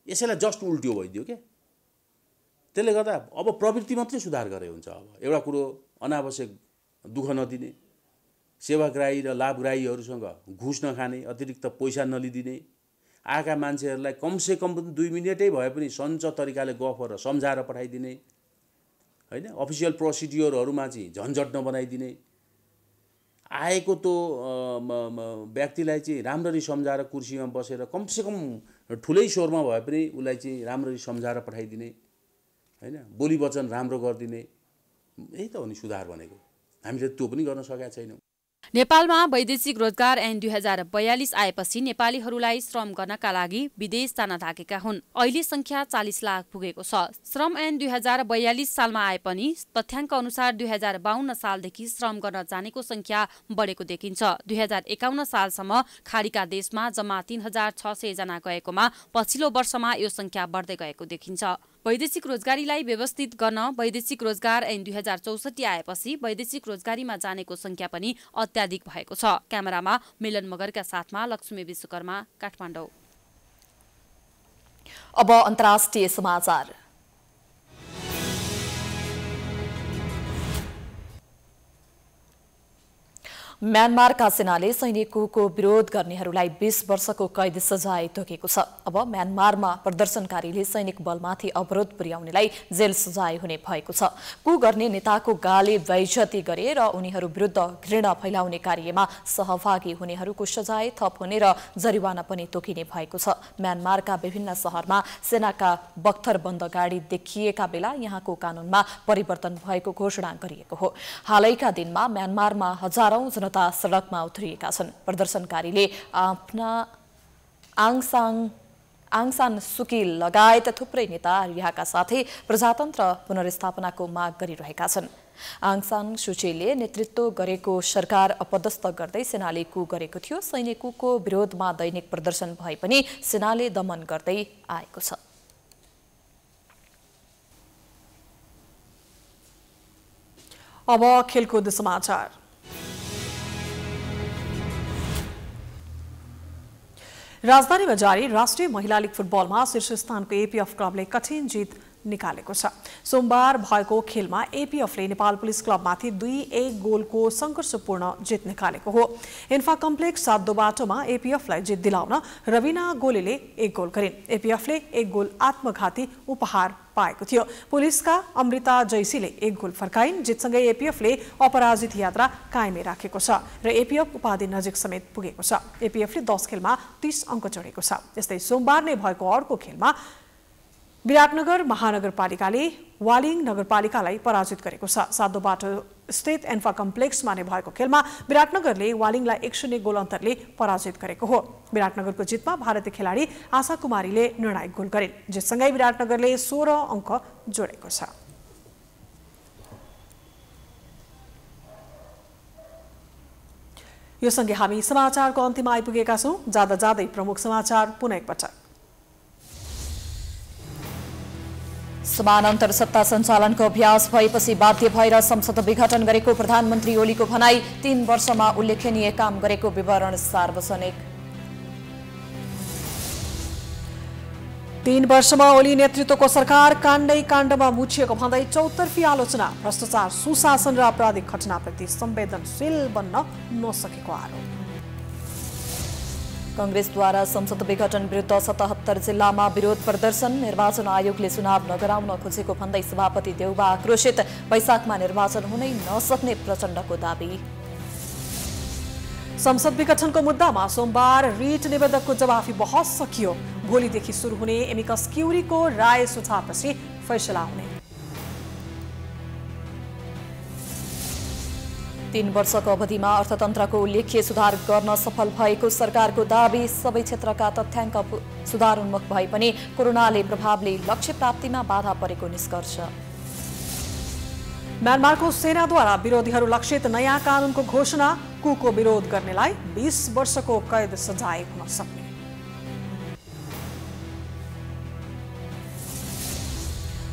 U: यसैलाई जस्ट उल्ट्यो भइदियो क्या त्यसले गर्दा अब प्रवृत्ति मात्रै सुधार गरे हुन्छ अब। एउटा कुरो अनावश्यक दुःख नदिने सेवाग्राही र लाभग्राहीहरूसँग घुस नखाने अतिरिक्त पैसा नलिदिने आएका मान्छेहरूलाई कमसे कम पनि दुई मिनटै भए पनि सञ्च तरिकाले गफ गरेर सम्झाएर पठाइदिने। होइन? अफिसियल प्रोसिड्योरहरूमा चाहिँ झन्झट नबनाइदिने। आएको त्यो व्यक्तिलाई चाहिँ राम्ररी सम्झाएर कुर्सीमा बसेर कमसेकम ठुलै स्वरमा भए पनि उसलाई चाहिँ राम्ररी सम्झाएर पठाइदिने। होइन? बोली वचन राम्रो गरिदिने। यही त हो नि सुधार भनेको। हामीले त्यो पनि गर्न सकेका छैनौँ।
E: नेपालमा वैदेशिक रोजगार ऐन दुई हजार बयालिस आएपछि नेपालीहरूलाई श्रम गर्नका लागि विदेश जान थाकेका हुन्। अहिले संख्या चालिस लाख पुगेको छ। श्रम ऐन दुई हजार बयालिस सालमा आए पनि तथ्याङ्क अनुसार दुई हजार बाहन्न सालदेखि श्रम गर्न जानेको संख्या बढेको देखिन्छ। दुई हजार एकाउन्न सालसम्म खाडीका देशमा जम्मा तीन हजार छ सय जना गएकोमा पछिल्लो वर्षमा यो संख्या बढ्दै गएको देखिन्छ। वैदेशिक रोजगारीलाई व्यवस्थित गर्न वैदेशिक रोजगार ऐन दुई हजार चौसठी आएपछि वैदेशिक रोजगारीमा जानेको संख्या पनि अत्याधिक भएको छ। क्यामेरामा मिलन मगरका साथमा लक्ष्मी विश्वकर्मा काठमाडौँ।
A: अब अन्तर्राष्ट्रिय समाचार। म्यानमारका सेनाले सैनिकको विरोध गर्नेहरूलाई बीस वर्षको कैद सजाय तोकेको छ। अब म्यानमारमा प्रदर्शनकारीले सैनिक बलमाथि अवरोध पुर्याउनेलाई जेल सजाय हुने भएको छ। कु गर्ने नेताको गाले वैजती गरे र उनीहरू विरुद्ध घृणा फैलाउने कार्यमा सहभागी हुनेहरूको सजाय थप हुने र जरिवाना पनि तोकिने भएको छ। म्यानमारका विभिन्न सहरमा सेनाका बख्तरबन्द गाडी देखिएका बेला यहाँको कानूनमा परिवर्तन भएको घोषणा गरिएको हो। हालैका दिनमा म्यानमारमा हजारौं जनता सडकमा उत्रिएका छन्। प्रदर्शनकारीले आफ्ना आङसाङ आङसान सुकी लगायत थुप्रै नेता रिहाका साथै प्रजातन्त्र पुनर्स्थापनाको माग गरिरहेका छन्। आङसान सुचीले नेतृत्व गरेको सरकार अपदस्थ गर्दै सेनाले कु गरेको थियो। सैनिकको विरोधमा दैनिक प्रदर्शन भए पनि सेनाले दमन गर्दै आएको छ।
B: अब खेलकुद समाचार। राजधानीमा जारी राष्ट्रिय महिला लीग फुटबलमा शीर्ष स्थानको एपीएफ क्लबले कठिन जित निकालेको छ। सोमबार भएको खेलमा एपीएफले नेपाल पुलिस क्लबमाथि दुई एक गोलको सङ्घर्षपूर्ण जित निकालेको हो। इन्फा कम्प्लेक्स सात बाटोमा एपीएफलाई जित दिलाउन रविना गोलेले एक गोल गरिन्। एपीएफले एक गोल आत्मघाती उपहार पाएको थियो। पुलिसका अमृता जैसीले एक गोल फर्काइन् जितसँगै एपीएफले अपराजित यात्रा कायमै राखेको छ र एपीएफ उपाधि नजिक समेत पुगेको छ। एपीएफले दस खेलमा तीस अङ्क जोडेको छ। यस्तै सोमबार नै भएको अर्को खेलमा विराटनगर महानगरपालिकाले वालिङ नगरपालिकालाई पराजित गरेको छ। सातो बाटो स्थित एन्फा कम्प्लेक्समा नै भएको खेलमा विराटनगरले वालिङलाई एक शून्य गोल अन्तरले पराजित गरेको हो। विराटनगरको जितमा भारतीय खेलाडी आशा कुमारीले निर्णायक गोल गरिन् जितसँगै विराटनगरले सोह्र अङ्क जोडेको छ। यो सँगै हामी समाचारको अन्तिममा आइपुगेका छौँ। जाँदा जाँदै प्रमुख समाचार पुनः एकपटक।
A: समानान्तर सत्ता सञ्चालनको अभ्यास भएपछि बाध्य भएर संसद विघटन गरेको प्रधानमन्त्री ओलीको भनाई तीन वर्षमा उल्लेखनीय काम गरेको विवरण सार्वजनिक।
B: तीन वर्षमा ओली नेतृत्वको सरकार काण्डै काण्डमा मुछिएको भन्दै चौतर्फी आलोचना भ्रष्टाचार सुशासन र आपराधिक घटनाप्रति संवेदनशील बन्न नसकेको आरोप।
A: कङ्ग्रेसद्वारा संसद विघटन विरुद्ध सतहत्तर जिल्लामा विरोध प्रदर्शन। निर्वाचन आयोगले चुनाव नगराउन खोजेको भन्दै सभापति देउबा आक्रोशित। वैशाखमा निर्वाचन हुनै नसक्ने प्रचण्डको दावी।
B: संसद विघटनको मुद्दामा सोमबार रिट निवेदकको जवाफी बहस सकियो। भोलिदेखि सुरु हुने एमिकस क्युरीको राय सुझावपछि फैसला हुने।
A: तीन वर्षको अवधिमा अर्थतन्त्रको उल्लेख्य सुधार गर्न सफल भएको सरकारको दावी सबै क्षेत्रका तथ्याङ्क सुधार उन्मुख भए पनि कोरोनाले प्रभावले लक्ष्य प्राप्तिमा बाधा परेको निष्कर्ष।
B: म्यानमारको सेनाद्वारा विरोधीहरू लक्षित नयाँ कानुनको घोषणा कुको विरोध गर्नेलाई बीस वर्षको कैद सजाय हुन सक्ने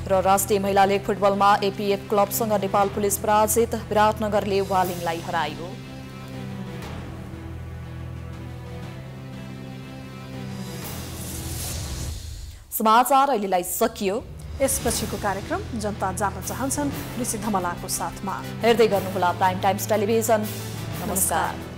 A: र राष्ट्रिय महिला लिग फुटबलमा एपीएफ क्लबसँग नेपाल पुलिस पराजित विराटनगरले वालिङलाई हरायो। समाचार अहिलेलाई सकियो।
B: यसपछिको कार्यक्रम जनता जान्न चाहन्छन् ऋषि धमलाको साथमा।
A: हेर्दै गर्नुहोला प्राइम टाइम्स टेलिभिजन। नमस्कार।